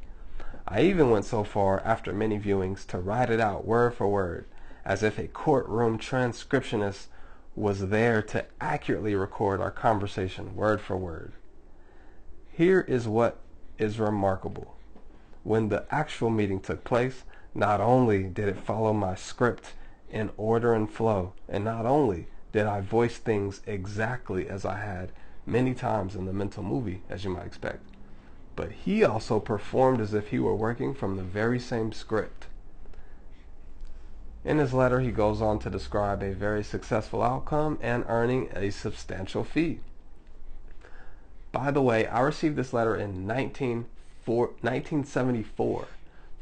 I even went so far after many viewings to write it out word for word, as if a courtroom transcriptionist was there to accurately record our conversation word for word. Here is what is remarkable. When the actual meeting took place, not only did it follow my script in order and flow, and not only did I voice things exactly as I had many times in the mental movie, as you might expect. But he also performed as if he were working from the very same script. In his letter, he goes on to describe a very successful outcome and earning a substantial fee. By the way, I received this letter in 19, 1974,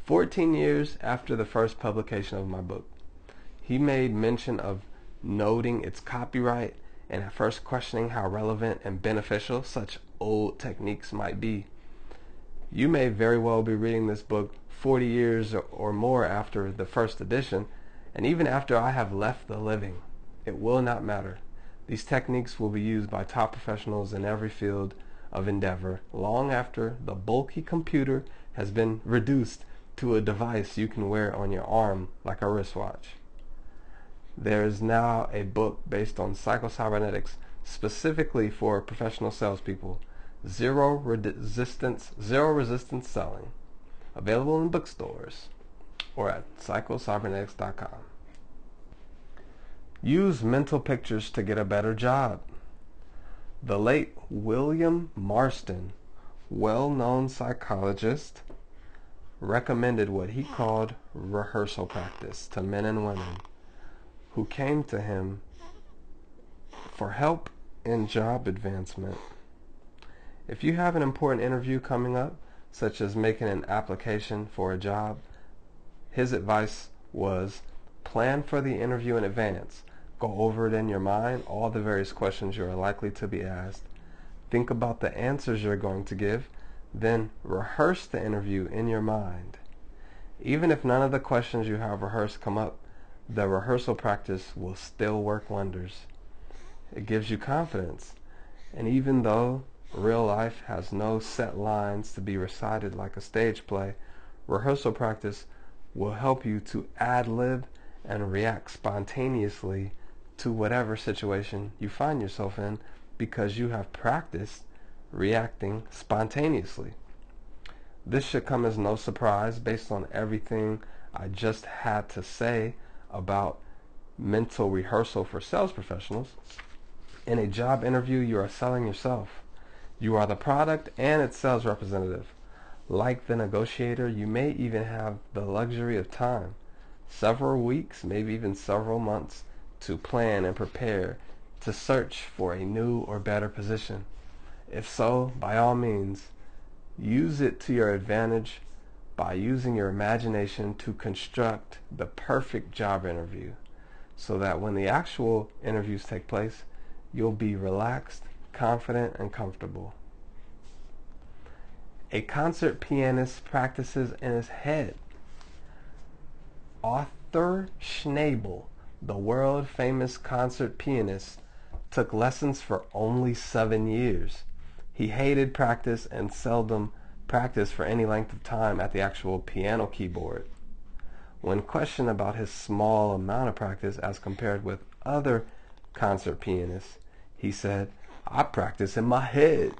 14 years after the first publication of my book. He made mention of noting its copyright and at first questioning how relevant and beneficial such old techniques might be. You may very well be reading this book 40 years or more after the first edition, and even after I have left the living. It will not matter. These techniques will be used by top professionals in every field of endeavor long after the bulky computer has been reduced to a device you can wear on your arm like a wristwatch. There is now a book based on psychocybernetics specifically for professional salespeople, Zero Resistance, Zero Resistance Selling, available in bookstores or at psychocybernetics.com. Use mental pictures to get a better job. The late William Marston, well-known psychologist, recommended what he called rehearsal practice to men and women who came to him for help in job advancement. If you have an important interview coming up, such as making an application for a job, his advice was plan for the interview in advance. Go over it in your mind, all the various questions you are likely to be asked. Think about the answers you're going to give, then rehearse the interview in your mind. Even if none of the questions you have rehearsed come up, the rehearsal practice will still work wonders. It gives you confidence. And even though real life has no set lines to be recited like a stage play, rehearsal practice will help you to ad-lib and react spontaneously to whatever situation you find yourself in because you have practiced reacting spontaneously. This should come as no surprise based on everything I just had to say about mental rehearsal for sales professionals. In a job interview, you are selling yourself. You are the product and its sales representative. Like the negotiator, you may even have the luxury of time, several weeks, maybe even several months, to plan and prepare to search for a new or better position. If so, by all means, use it to your advantage by using your imagination to construct the perfect job interview so that when the actual interviews take place, you'll be relaxed, confident, and comfortable. A concert pianist practices in his head. Arthur Schnabel, the world famous concert pianist, took lessons for only seven years. He hated practice and seldom practiced for any length of time at the actual piano keyboard. When questioned about his small amount of practice as compared with other concert pianists, he said, I practice in my head.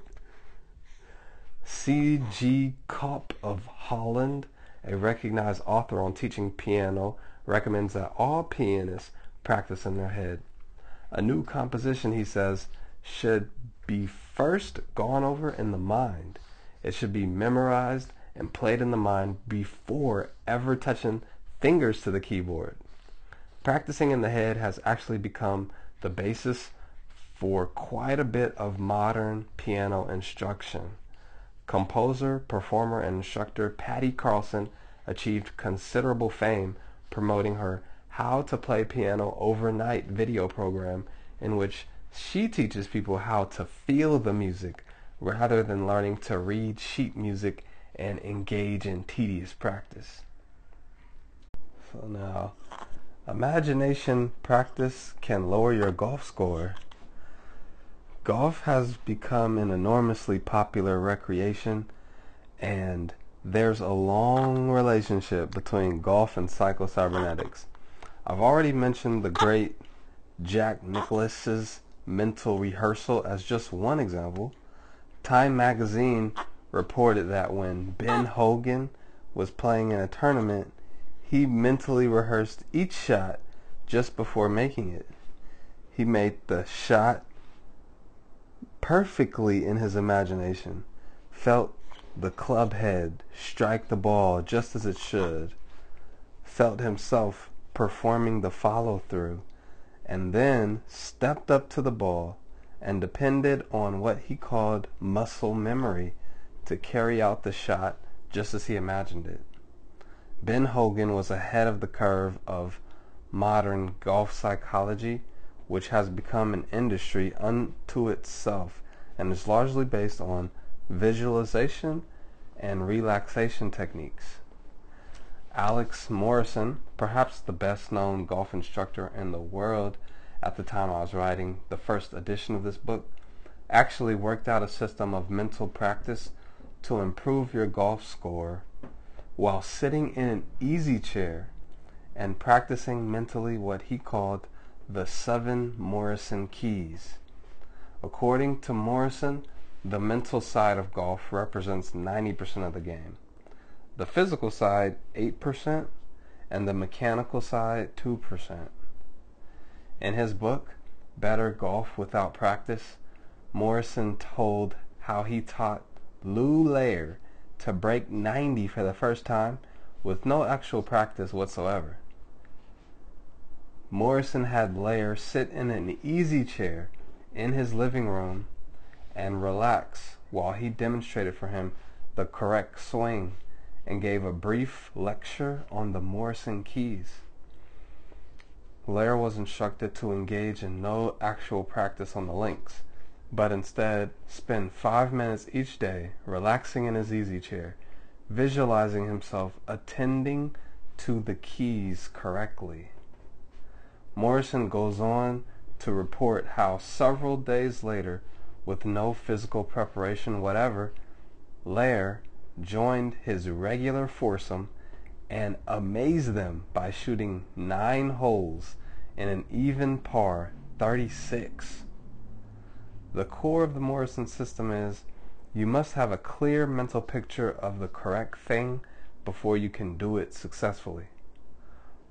C. G. Kopp of Holland, a recognized author on teaching piano, recommends that all pianists practice in their head. A new composition, he says, should be first gone over in the mind it should be memorized and played in the mind before ever touching fingers to the keyboard. Practicing in the head has actually become the basis for quite a bit of modern piano instruction. Composer, performer, and instructor Patty Carlson achieved considerable fame promoting her How to Play Piano Overnight video program in which she teaches people how to feel the music rather than learning to read sheet music and engage in tedious practice. So now, imagination practice can lower your golf score. Golf has become an enormously popular recreation and there's a long relationship between golf and psychocybernetics. I've already mentioned the great Jack Nicklaus's mental rehearsal as just one example. Time magazine reported that when Ben Hogan was playing in a tournament, he mentally rehearsed each shot just before making it. He made the shot perfectly in his imagination, felt the club head strike the ball just as it should, felt himself performing the follow through, and then stepped up to the ball and depended on what he called muscle memory to carry out the shot just as he imagined it. Ben Hogan was ahead of the curve of modern golf psychology, which has become an industry unto itself and is largely based on visualization and relaxation techniques. Alex Morrison, perhaps the best known golf instructor in the world at the time I was writing the first edition of this book, actually worked out a system of mental practice to improve your golf score while sitting in an easy chair and practicing mentally what he called the seven Morrison keys. According to Morrison, the mental side of golf represents 90% of the game, the physical side 8%, and the mechanical side 2%. In his book, Better Golf Without Practice, Morrison told how he taught Lew Lehr to break 90 for the first time with no actual practice whatsoever. Morrison had Lehr sit in an easy chair in his living room and relax while he demonstrated for him the correct swing and gave a brief lecture on the Morrison keys. Lehr was instructed to engage in no actual practice on the links, but instead spend five minutes each day relaxing in his easy chair, visualizing himself attending to the keys correctly. Morrison goes on to report how several days later, with no physical preparation whatever, Lehr joined his regular foursome and amazed them by shooting nine holes in an even par 36. The core of the Morrison system is you must have a clear mental picture of the correct thing before you can do it successfully.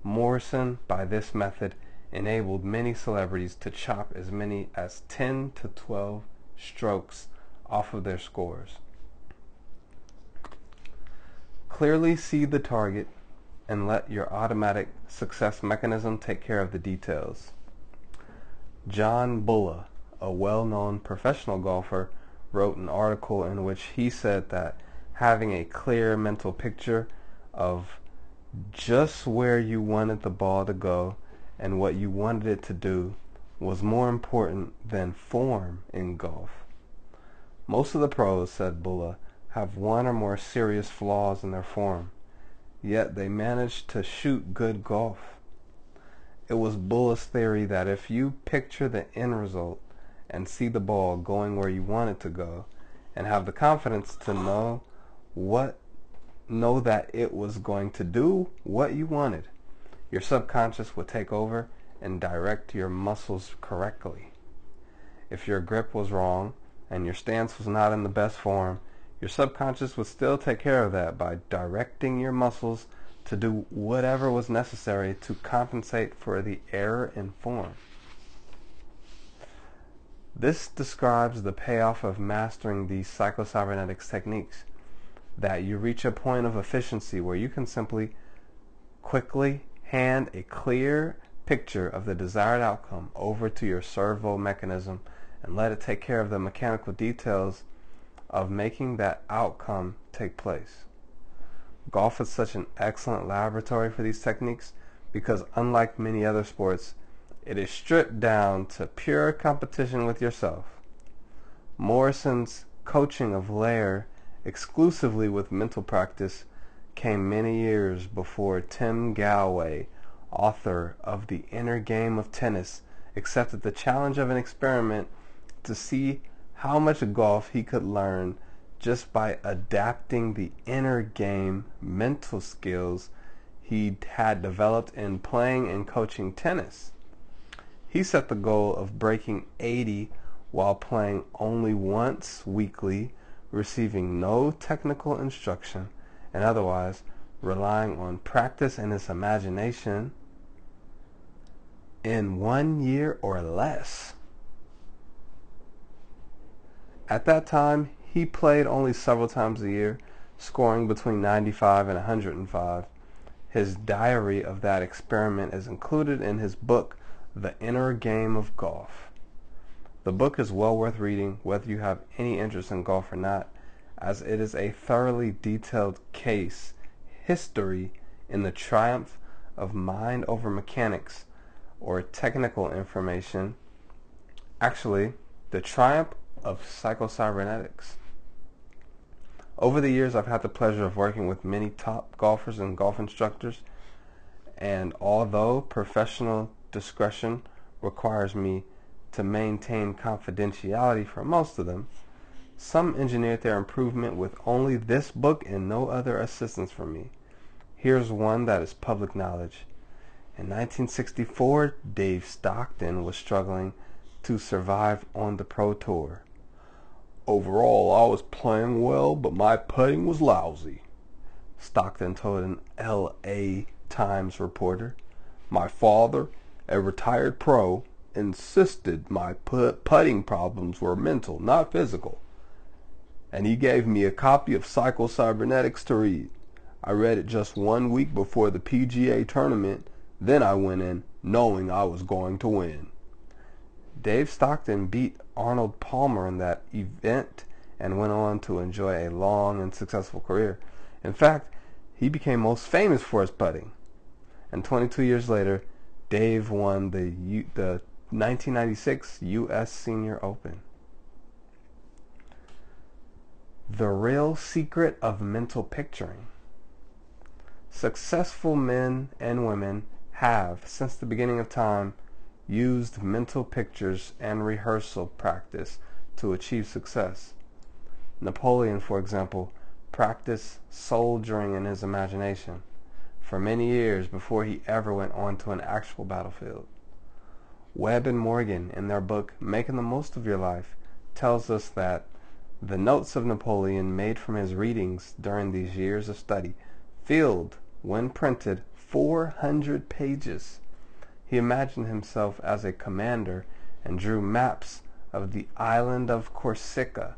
Morrison, by this method, enabled many celebrities to chop as many as 10 to 12 strokes off of their scores. Clearly see the target and let your automatic success mechanism take care of the details. John Bulla, a well-known professional golfer, wrote an article in which he said that having a clear mental picture of just where you wanted the ball to go and what you wanted it to do was more important than form in golf. Most of the pros, said Bulla, have one or more serious flaws in their form, yet they manage to shoot good golf. It was Bulla's theory that if you picture the end result and see the ball going where you want it to go and have the confidence to know what know that it was going to do what you wanted your subconscious will take over and direct your muscles correctly. If your grip was wrong and your stance was not in the best form, your subconscious would still take care of that by directing your muscles to do whatever was necessary to compensate for the error in form. This describes the payoff of mastering these psychocybernetics techniques, that you reach a point of efficiency where you can simply, quickly, hand a clear picture of the desired outcome over to your servo mechanism and let it take care of the mechanical details of making that outcome take place. Golf is such an excellent laboratory for these techniques because unlike many other sports, it is stripped down to pure competition with yourself. Morrison's coaching of Lehr exclusively with mental practice came many years before Tim Gallwey, author of The Inner Game of Tennis, accepted the challenge of an experiment to see how much golf he could learn just by adapting the inner game mental skills he had developed in playing and coaching tennis. He set the goal of breaking 80 while playing only once weekly, receiving no technical instruction, and otherwise relying on practice and his imagination in one year or less. At that time, he played only several times a year, scoring between 95 and 105. His diary of that experiment is included in his book, The Inner Game of Golf. The book is well worth reading whether you have any interest in golf or not, as it is a thoroughly detailed case history in the triumph of mind over mechanics or technical information, actually the triumph of psychocybernetics. Over the years, I've had the pleasure of working with many top golfers and golf instructors, and although professional discretion requires me to maintain confidentiality for most of them, some engineered their improvement with only this book and no other assistance from me. Here's one that is public knowledge. In 1964, Dave Stockton was struggling to survive on the Pro Tour. Overall, I was playing well, but my putting was lousy. Stockton told an L.A. Times reporter. My father, a retired pro, insisted my put- putting problems were mental, not physical. And he gave me a copy of Psycho Cybernetics to read. I read it just one week before the PGA tournament. Then I went in knowing I was going to win. Dave Stockton beat Arnold Palmer in that event and went on to enjoy a long and successful career. In fact, he became most famous for his putting. And 22 years later, Dave won the U- the 1996 U.S. Senior Open. The real secret of mental picturing. Successful men and women have, since the beginning of time, used mental pictures and rehearsal practice to achieve success. Napoleon, for example, practiced soldiering in his imagination for many years before he ever went on to an actual battlefield. Webb and Morgan, in their book Making the Most of Your Life, tells us that the notes of Napoleon made from his readings during these years of study filled, when printed, 400 pages. He imagined himself as a commander and drew maps of the island of Corsica,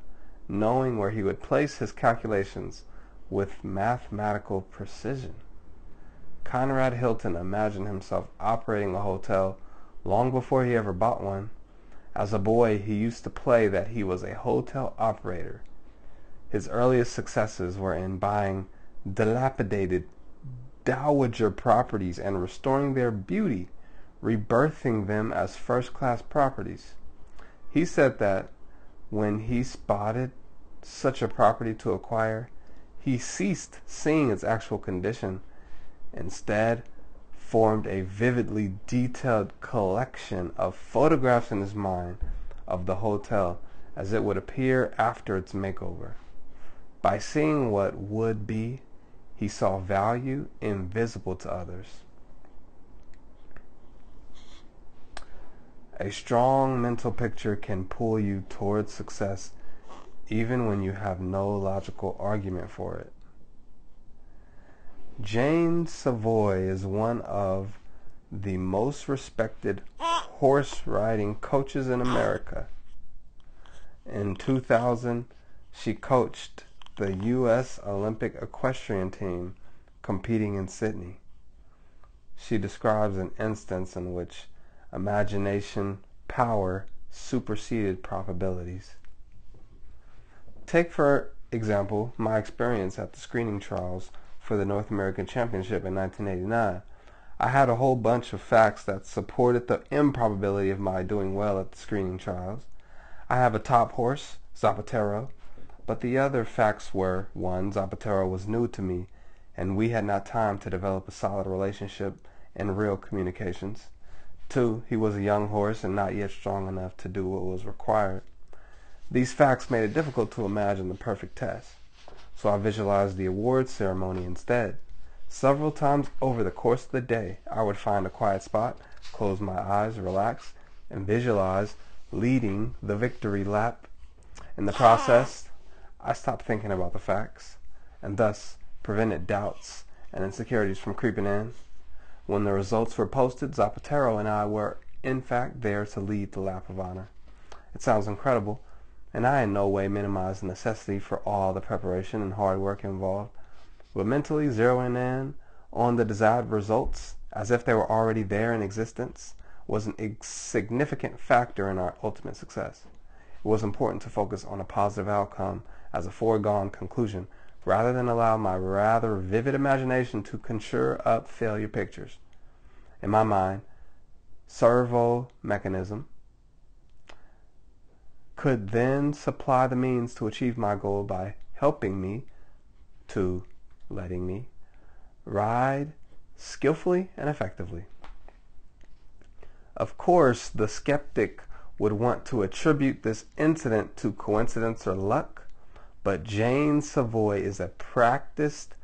knowing where he would place his calculations with mathematical precision. Conrad Hilton imagined himself operating a hotel long before he ever bought one. As a boy, he used to play that he was a hotel operator. His earliest successes were in buying dilapidated dowager properties and restoring their beauty rebirthing them as first-class properties. He said that when he spotted such a property to acquire, he ceased seeing its actual condition, instead formed a vividly detailed collection of photographs in his mind of the hotel as it would appear after its makeover. By seeing what would be, he saw value invisible to others. A strong mental picture can pull you towards success even when you have no logical argument for it. Jane Savoie is one of the most respected horse riding coaches in America. In 2000, she coached the U.S. Olympic equestrian team competing in Sydney. She describes an instance in which imagination, power superseded probabilities. Take, for example, my experience at the screening trials for the North American Championship in 1989. I had a whole bunch of facts that supported the improbability of my doing well at the screening trials. I have a top horse, Zapatero, but the other facts were, one, Zapatero was new to me, and we had not time to develop a solid relationship and real communications. Two, he was a young horse and not yet strong enough to do what was required. These facts made it difficult to imagine the perfect test, so I visualized the awards ceremony instead. Several times over the course of the day, I would find a quiet spot, close my eyes, relax, and visualize leading the victory lap. In the process, I stopped thinking about the facts, and thus prevented doubts and insecurities from creeping in. When the results were posted, Zapatero and I were in fact there to lead the lap of honor. It sounds incredible, and I in no way minimize the necessity for all the preparation and hard work involved, but mentally zeroing in on the desired results as if they were already there in existence was an significant factor in our ultimate success. It was important to focus on a positive outcome as a foregone conclusion rather than allow my rather vivid imagination to conjure up failure pictures. in my mind, servo mechanism could then supply the means to achieve my goal by helping me to letting me ride skillfully and effectively. Of course, the skeptic would want to attribute this incident to coincidence or luck, but Jane Savoie is a practiced,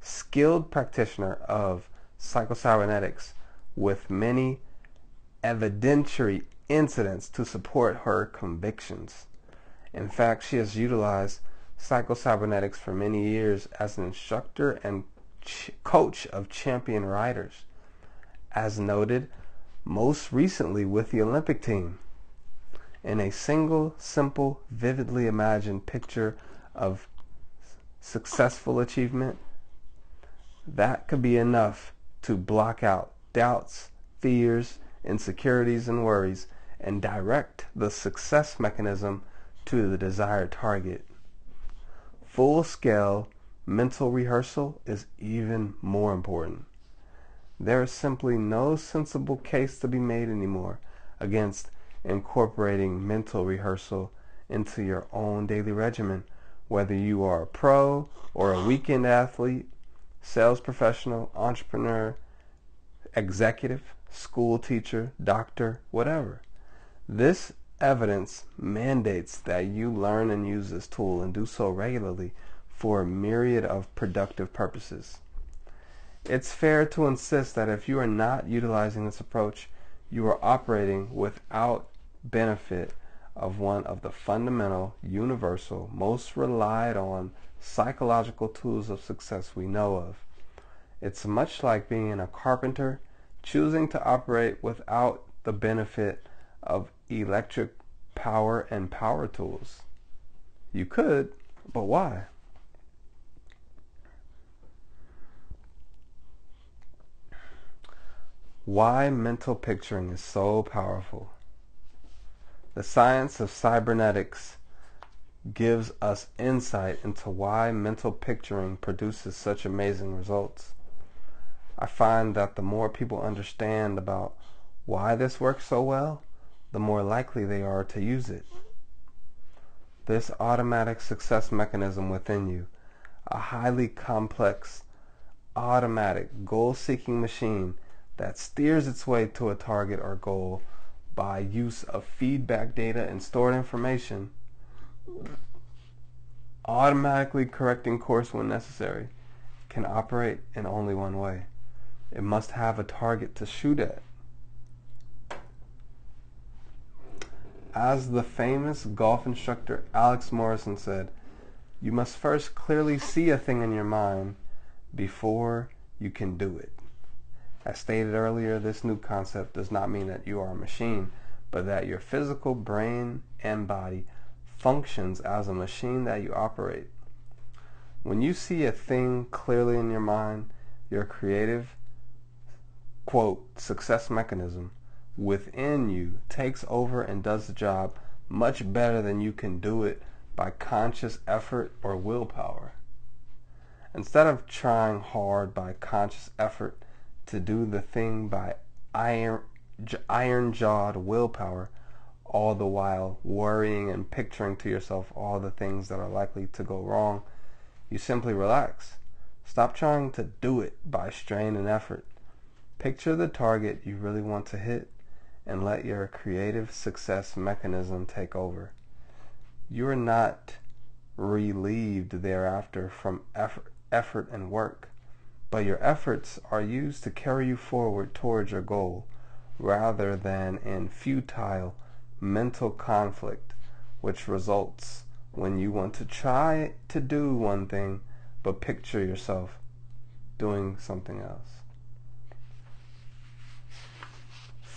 skilled practitioner of psychocybernetics with many evidentiary incidents to support her convictions. In fact, she has utilized psychocybernetics for many years as an instructor and ch- coach of champion riders. As noted, most recently with the Olympic team. In a single, simple, vividly imagined picture of successful achievement, that could be enough to block out doubts, fears, insecurities, and worries and direct the success mechanism to the desired target. Full-scale mental rehearsal is even more important. There is simply no sensible case to be made anymore against incorporating mental rehearsal into your own daily regimen, whether you are a pro or a weekend athlete, sales professional, entrepreneur, executive, school teacher, doctor, whatever. This evidence mandates that you learn and use this tool and do so regularly for a myriad of productive purposes. It's fair to insist that if you are not utilizing this approach, you are operating without benefit of one of the fundamental, universal, most relied on psychological tools of success we know of. It's much like being a carpenter choosing to operate without the benefit of electric power and power tools. You could, but why? Why mental picturing is so powerful. The science of cybernetics gives us insight into why mental picturing produces such amazing results. I find that the more people understand about why this works so well, the more likely they are to use it. This automatic success mechanism within you, a highly complex, automatic, goal-seeking machine that steers its way to a target or goal by use of feedback data and stored information, automatically correcting course when necessary, can operate in only one way. It must have a target to shoot at. As the famous golf instructor Alex Morrison said, you must first clearly see a thing in your mind before you can do it. As stated earlier, this new concept does not mean that you are a machine, but that your physical brain and body functions as a machine that you operate. When you see a thing clearly in your mind, your creative quote, success mechanism within you takes over and does the job much better than you can do it by conscious effort or willpower. Instead of trying hard by conscious effort to do the thing by iron, iron-jawed willpower, all the while worrying and picturing to yourself all the things that are likely to go wrong, you simply relax. Stop trying to do it by strain and effort Picture the target you really want to hit and let your creative success mechanism take over. You are not relieved thereafter from effort, effort and work, but your efforts are used to carry you forward towards your goal rather than in futile mental conflict which results when you want to try to do one thing but picture yourself doing something else.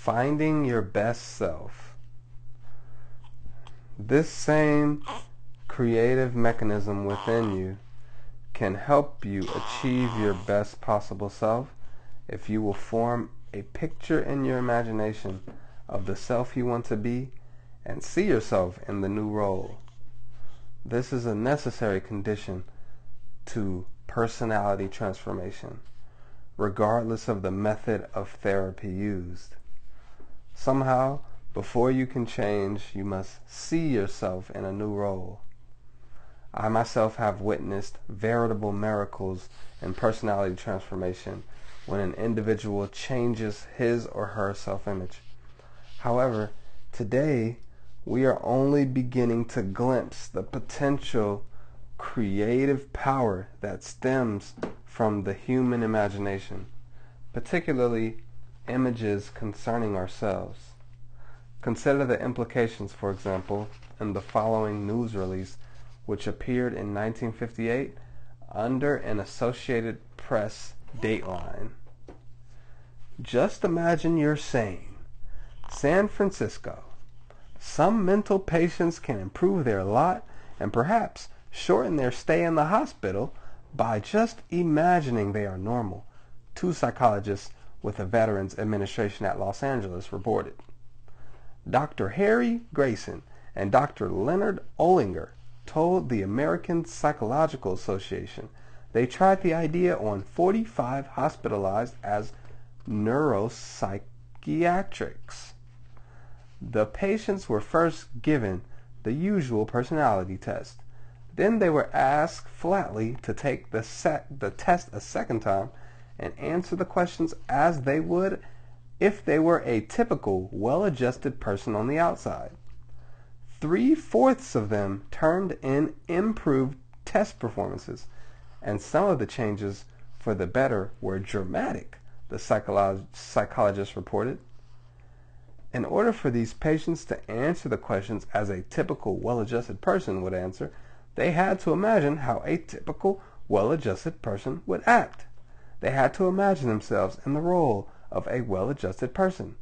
Finding your best self. This same creative mechanism within you can help you achieve your best possible self if you will form a picture in your imagination of the self you want to be and see yourself in the new role. This is a necessary condition to personality transformation. regardless of the method of therapy used. Somehow, before you can change, you must see yourself in a new role. I myself have witnessed veritable miracles in personality transformation when an individual changes his or her self-image. However, today we are only beginning to glimpse the potential creative power that stems from the human imagination, particularly images concerning ourselves. Consider the implications, for example, in the following news release, which appeared in 1958 under an Associated Press dateline. Just imagine you're saying, San Francisco, some mental patients can improve their lot and perhaps shorten their stay in the hospital by just imagining they are normal, two psychologists with the Veterans Administration at Los Angeles reported. Dr. Harry Grayson and Dr. Leonard Olinger told the American Psychological Association they tried the idea on 45 hospitalized as neuropsychiatrics. The patients were first given the usual personality test. Then they were asked flatly to take the, set, the test a second time and answer the questions as they would if they were a typical, well-adjusted person on the outside. Three-fourths of them turned in improved test performances, and some of the changes for the better were dramatic, the psycholo- psychologist reported. In order for these patients to answer the questions as a typical well-adjusted person would answer, they had to imagine how a typical well-adjusted person would act. They had to imagine themselves in the role of a well-adjusted person.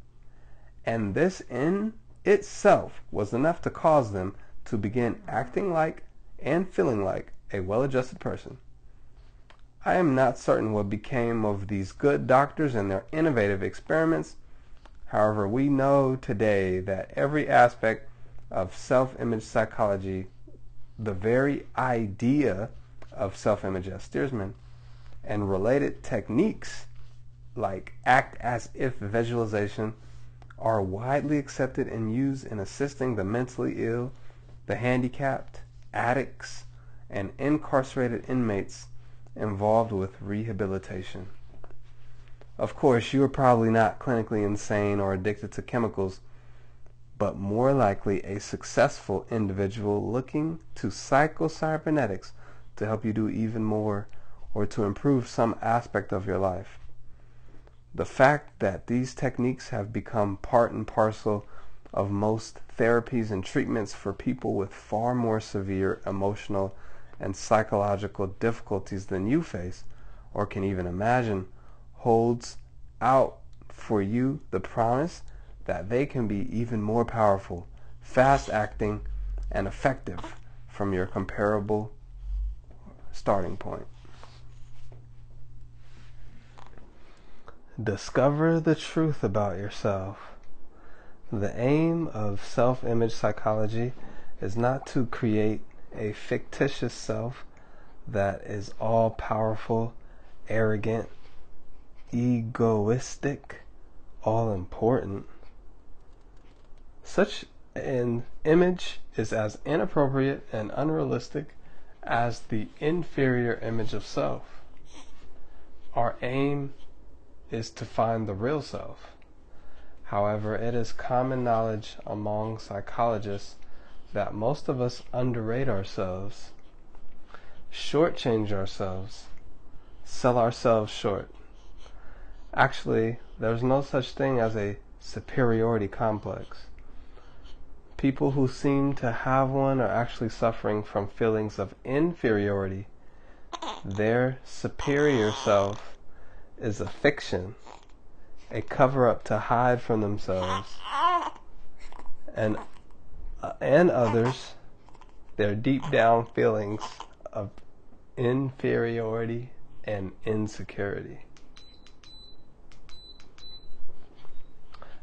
And this in itself was enough to cause them to begin acting like and feeling like a well-adjusted person. I am not certain what became of these good doctors and their innovative experiments. However, we know today that every aspect of self-image psychology, the very idea of self-image as steersman, and related techniques like act as if visualization are widely accepted and used in assisting the mentally ill, the handicapped, addicts, and incarcerated inmates involved with rehabilitation. Of course, you are probably not clinically insane or addicted to chemicals, but more likely a successful individual looking to psychocybernetics to help you do even more or to improve some aspect of your life. The fact that these techniques have become part and parcel of most therapies and treatments for people with far more severe emotional and psychological difficulties than you face or can even imagine holds out for you the promise that they can be even more powerful, fast acting, and effective from your comparable starting point. Discover the truth about yourself. The aim of self-image psychology is not to create a fictitious self that is all powerful, arrogant, egoistic, all important. Such an image is as inappropriate and unrealistic as the inferior image of self. Our aim is to find the real self. However, it is common knowledge among psychologists that most of us underrate ourselves, shortchange ourselves, sell ourselves short. Actually, there's no such thing as a superiority complex. People who seem to have one are actually suffering from feelings of inferiority. Their superior self is a fiction, a cover up to hide from themselves and uh, and others their deep down feelings of inferiority and insecurity.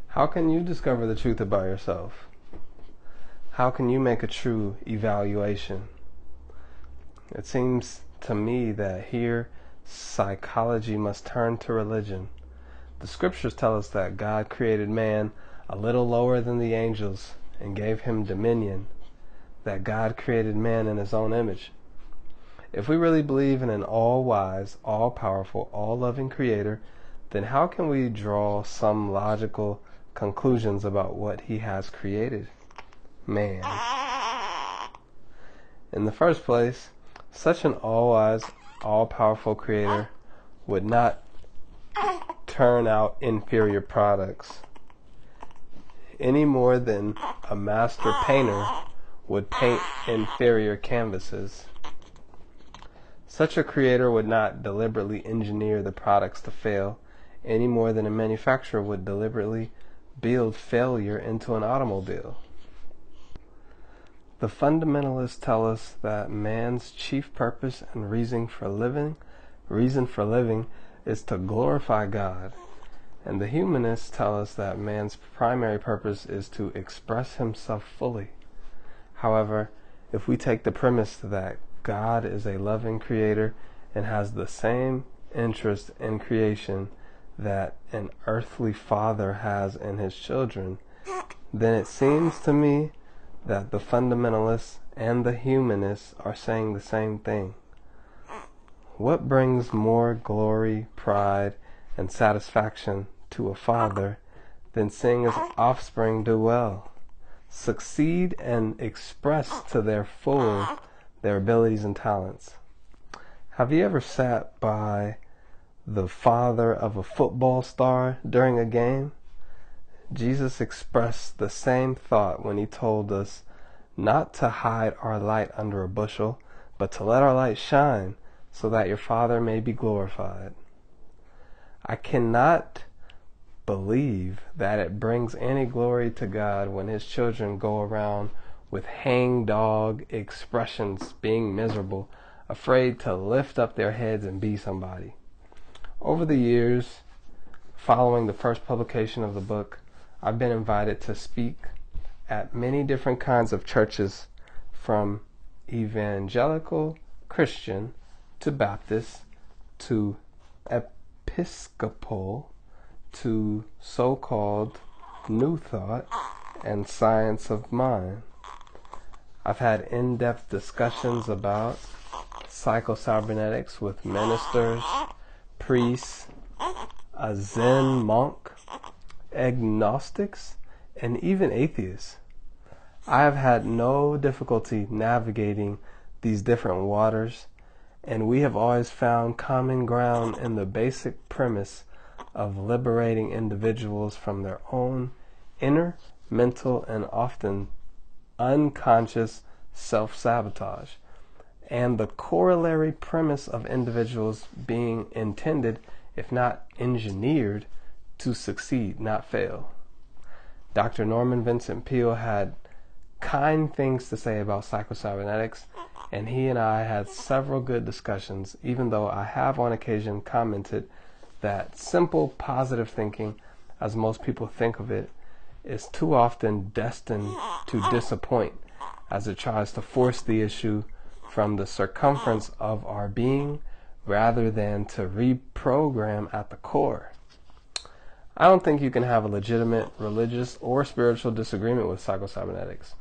How can you discover the truth about yourself? How can you make a true evaluation? It seems to me that here psychology must turn to religion. The scriptures tell us that God created man a little lower than the angels and gave him dominion, that God created man in his own image. If we really believe in an all wise, all powerful, all loving creator, then how can we draw some logical conclusions about what he has created? Man. In the first place, such an all wise, all powerful creator would not turn out inferior products any more than a master painter would paint inferior canvases. Such a creator would not deliberately engineer the products to fail any more than a manufacturer would deliberately build failure into an automobile. The fundamentalists tell us that man's chief purpose and reason for living, reason for living is to glorify God. And the humanists tell us that man's primary purpose is to express himself fully. However, if we take the premise that God is a loving creator and has the same interest in creation that an earthly father has in his children, then it seems to me that the fundamentalists and the humanists are saying the same thing. What brings more glory, pride, and satisfaction to a father than seeing his offspring do well, succeed, and express to their full their abilities and talents? Have you ever sat by the father of a football star during a game? Jesus expressed the same thought when he told us not to hide our light under a bushel, but to let our light shine so that your Father may be glorified. I cannot believe that it brings any glory to God when his children go around with hangdog expressions, being miserable, afraid to lift up their heads and be somebody. Over the years, following the first publication of the book, I've been invited to speak at many different kinds of churches from evangelical Christian to Baptist to Episcopal to so called New Thought and Science of Mind. I've had in depth discussions about psychocybernetics with ministers, priests, a Zen monk, agnostics, and even atheists. I have had no difficulty navigating these different waters, and we have always found common ground in the basic premise of liberating individuals from their own inner, mental, and often unconscious self sabotage, and the corollary premise of individuals being intended, if not engineered, to succeed, not fail. Dr. Norman Vincent Peale had kind things to say about psychocybernetics, and he and I had several good discussions, even though I have on occasion commented that simple positive thinking, as most people think of it, is too often destined to disappoint as it tries to force the issue from the circumference of our being rather than to reprogram at the core. I don't think you can have a legitimate religious or spiritual disagreement with psychocybernetics.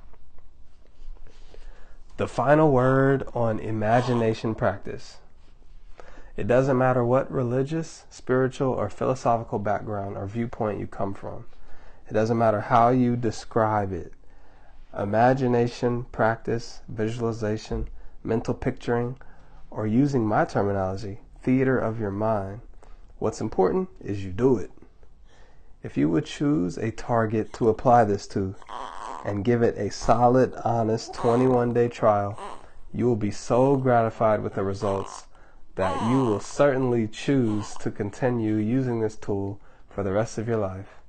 The final word on imagination practice. It doesn't matter what religious, spiritual, or philosophical background or viewpoint you come from. It doesn't matter how you describe it. Imagination, practice, visualization, mental picturing, or using my terminology, theater of your mind. What's important is you do it. If you would choose a target to apply this to and give it a solid, honest 21 day trial, you will be so gratified with the results that you will certainly choose to continue using this tool for the rest of your life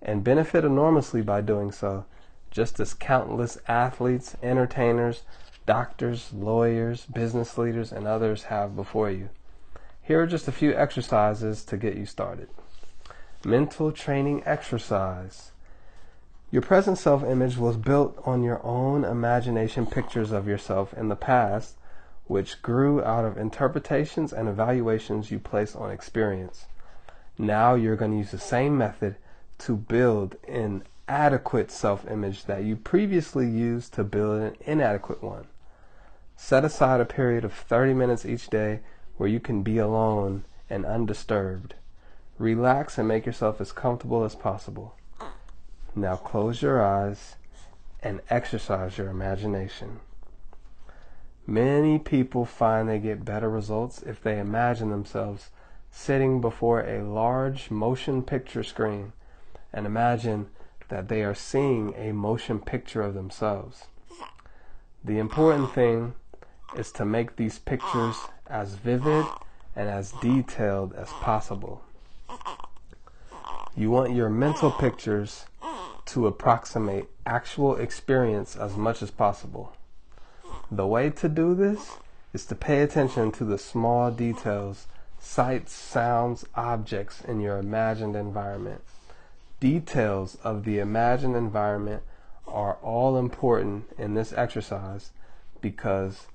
and benefit enormously by doing so, just as countless athletes, entertainers, doctors, lawyers, business leaders, and others have before you. Here are just a few exercises to get you started. Mental training exercise. Your present self image was built on your own imagination pictures of yourself in the past which grew out of interpretations and evaluations you place on experience. Now you're going to use the same method to build an adequate self image that you previously used to build an inadequate one. Set aside a period of 30 minutes each day where you can be alone and undisturbed. Relax and make yourself as comfortable as possible. Now close your eyes and exercise your imagination. Many people find they get better results if they imagine themselves sitting before a large motion picture screen and imagine that they are seeing a motion picture of themselves. The important thing is to make these pictures as vivid and as detailed as possible. You want your mental pictures to approximate actual experience as much as possible. The way to do this is to pay attention to the small details, sights, sounds, objects in your imagined environment. Details of the imagined environment are all important in this exercise because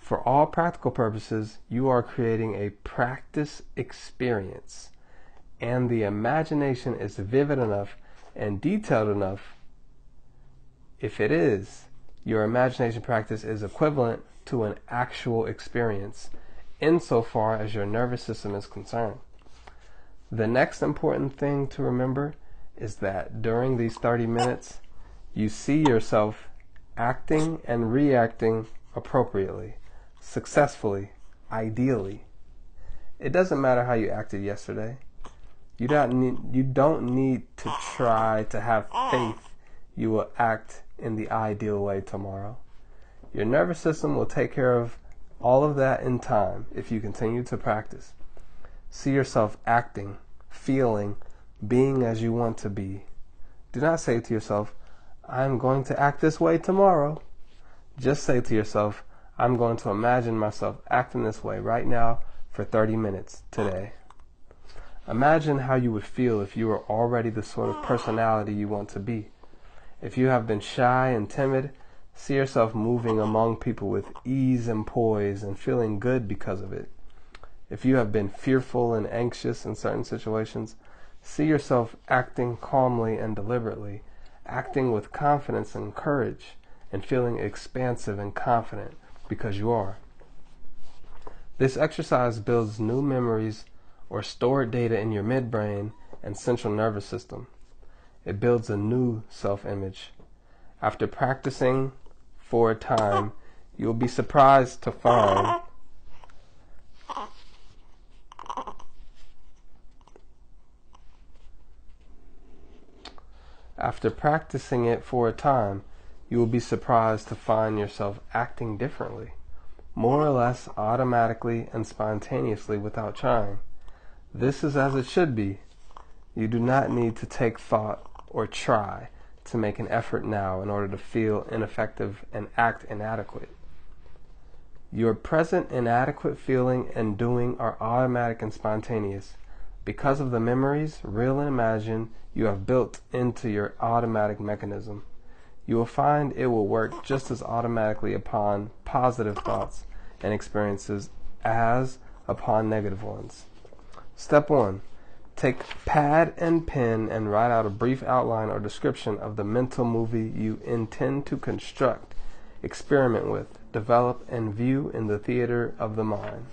for all practical purposes, you are creating a practice experience. And the imagination is vivid enough and detailed enough. If it is, your imagination practice is equivalent to an actual experience insofar as your nervous system is concerned. The next important thing to remember is that during these 30 minutes, you see yourself acting and reacting appropriately, successfully, ideally. It doesn't matter how you acted yesterday. You don't need, you don't need to try to have faith you will act in the ideal way tomorrow. Your nervous system will take care of all of that in time if you continue to practice. See yourself acting, feeling, being as you want to be. Do not say to yourself, I'm going to act this way tomorrow. Just say to yourself, I'm going to imagine myself acting this way right now for 30 minutes today. Imagine how you would feel if you were already the sort of personality you want to be. If you have been shy and timid, see yourself moving among people with ease and poise and feeling good because of it. If you have been fearful and anxious in certain situations, see yourself acting calmly and deliberately, acting with confidence and courage, and feeling expansive and confident because you are. This exercise builds new memories or stored data in your midbrain and central nervous system it builds a new self image. After practicing for a time, you'll be surprised to find After practicing it for a time, you will be surprised to find yourself acting differently, more or less automatically and spontaneously without trying. This is as it should be. You do not need to take thought or try to make an effort now in order to feel ineffective and act inadequate. Your present inadequate feeling and doing are automatic and spontaneous because of the memories, real and imagined, you have built into your automatic mechanism. You will find it will work just as automatically upon positive thoughts and experiences as upon negative ones. Step 1 Take pad and pen and write out a brief outline or description of the mental movie you intend to construct, experiment with, develop, and view in the theater of the mind.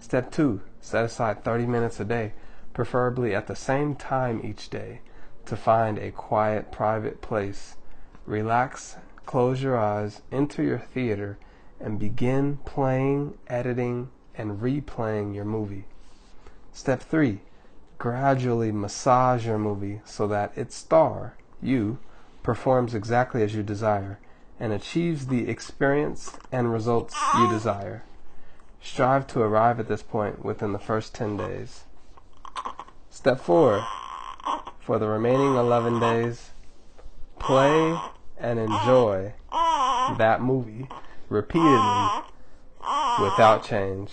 Step 2. Set aside 30 minutes a day, preferably at the same time each day, to find a quiet, private place. Relax, close your eyes, enter your theater, and begin playing, editing, and replaying your movie. Step 3 gradually massage your movie so that its star, you, performs exactly as you desire and achieves the experience and results you desire. Strive to arrive at this point within the first 10 days. Step 4. For the remaining 11 days, play and enjoy that movie repeatedly without change.